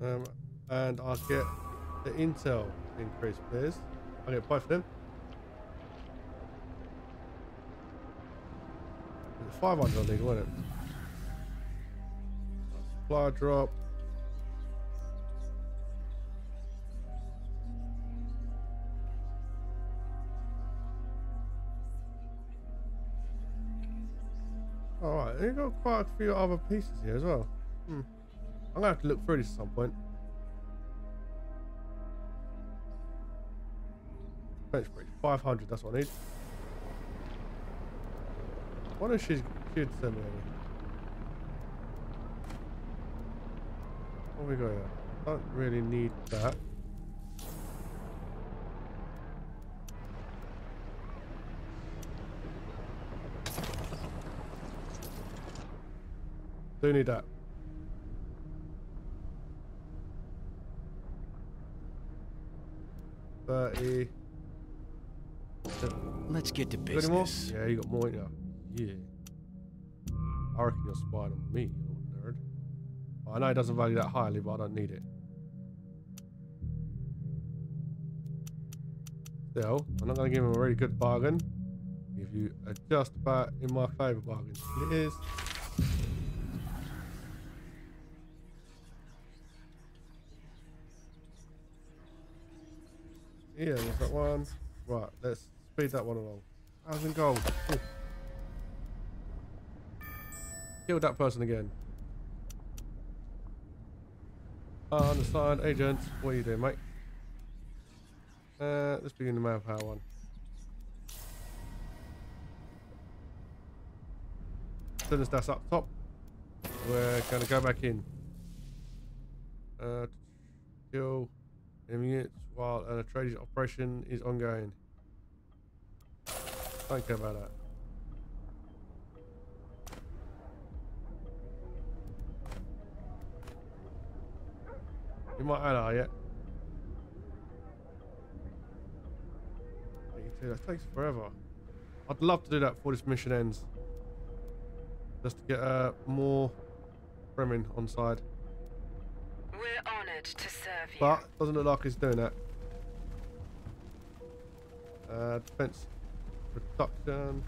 A: Um, and I'll get the intel increase, please. I'll get both of them. It 500 I need, wasn't it? Supply drop. Right, you've got quite a few other pieces here as well. Hmm. I'm gonna have to look through this at some point. Bench breach, 500, that's what I need. What if she's she'd send me any? What we got here? Don't really need that. Do need that. Thirty.
E: Let's get to business.
A: Yeah, you got more. Yeah. Yeah. I reckon you're spying on me, you little nerd. I know it doesn't value that highly, but I don't need it. Still, I'm not going to give him a really good bargain. Give you a just about in my favour bargain. It is. Yeah, there's that one. Right, let's speed that one along. Thousand gold. Ooh. Killed that person again. Undersigned agent. What are you doing, mate? Uh, let's begin the manpower one. As soon as that's up top, we're gonna go back in. Uh, kill units while an Atreides operation is ongoing. Don't care about that. You might are yet. That takes forever. I'd love to do that before this mission ends. Just to get uh, more Fremen on side.
F: We're honored to serve you.
A: But doesn't look like he's doing that. Uh, defense production.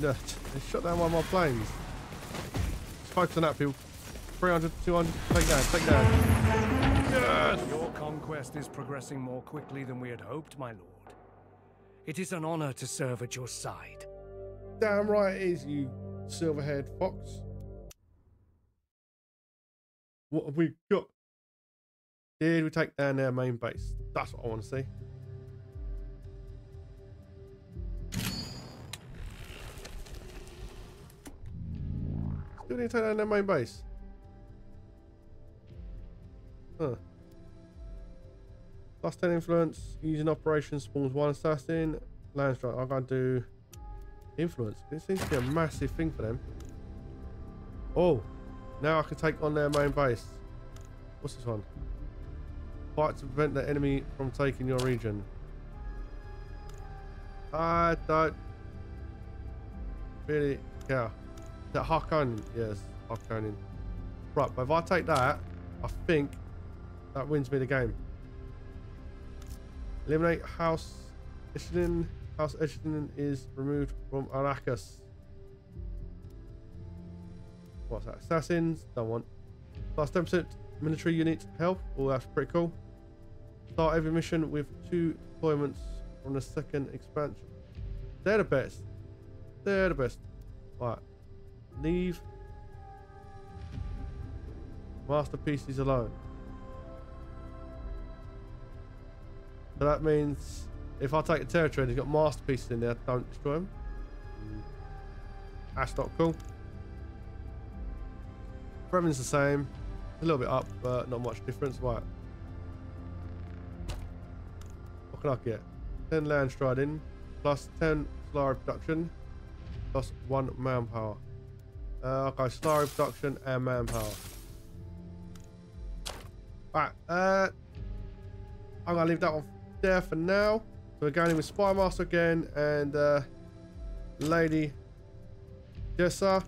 A: Nut. They shot down one of my planes. Focus on that, people. 300, 200, take down, take down. Yes!
B: Your conquest is progressing more quickly than we had hoped, my lord. It is an honor to serve at your side.
A: Damn right it is, you silver-haired fox. What have we got? Did we take down their main base? That's what I want to see. Take down their main base. Huh. Plus 10 influence. Using operation spawns one assassin. Land strike. I'm going to do influence. This seems to be a massive thing for them. Oh, now I can take on their main base. What's this one? Fight to prevent the enemy from taking your region. I don't really care. That Harkonnen? Yes, Harkonnen. Right, but if I take that, I think that wins me the game. Eliminate House Ishnin. House Ishnin is removed from Arrakis. What's that? Assassins? Don't want. Plus 10% military unit help. Oh, that's pretty cool. Start every mission with two deployments from the second expansion. They're the best. They're the best. Right. Leave masterpieces alone. So that means if I take a territory and he's got masterpieces in there, don't destroy them. That's not cool. Fremen's the same. A little bit up, but not much difference. Right. What can I get? 10 Landsraad standing, plus 10 Solari production, plus 1 manpower. Uh, I'll go production and manpower. Right, uh, I'm gonna leave that one there for now. So we're going in with Spy Master again and uh, Lady Jessa.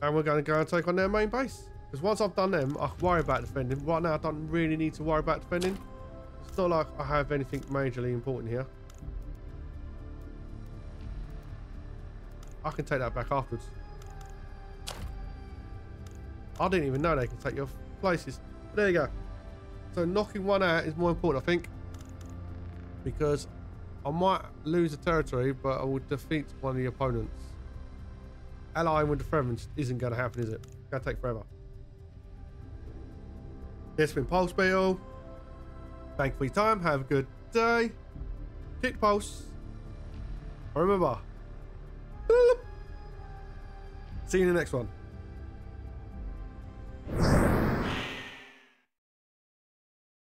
A: And we're going to go and take on their main base. Because once I've done them, I can worry about defending. Right now, I don't really need to worry about defending. It's not like I have anything majorly important here. I can take that back afterwards. I didn't even know they can take your places. But there you go. So knocking one out is more important, I think. Because I might lose a territory, but I will defeat one of the opponents. Allying with the Fremen isn't going to happen, is it? Going to take forever. This has been Pulsebeetle. Thank you for your time. Have a good day. The pulse. Remember. See you in the next one.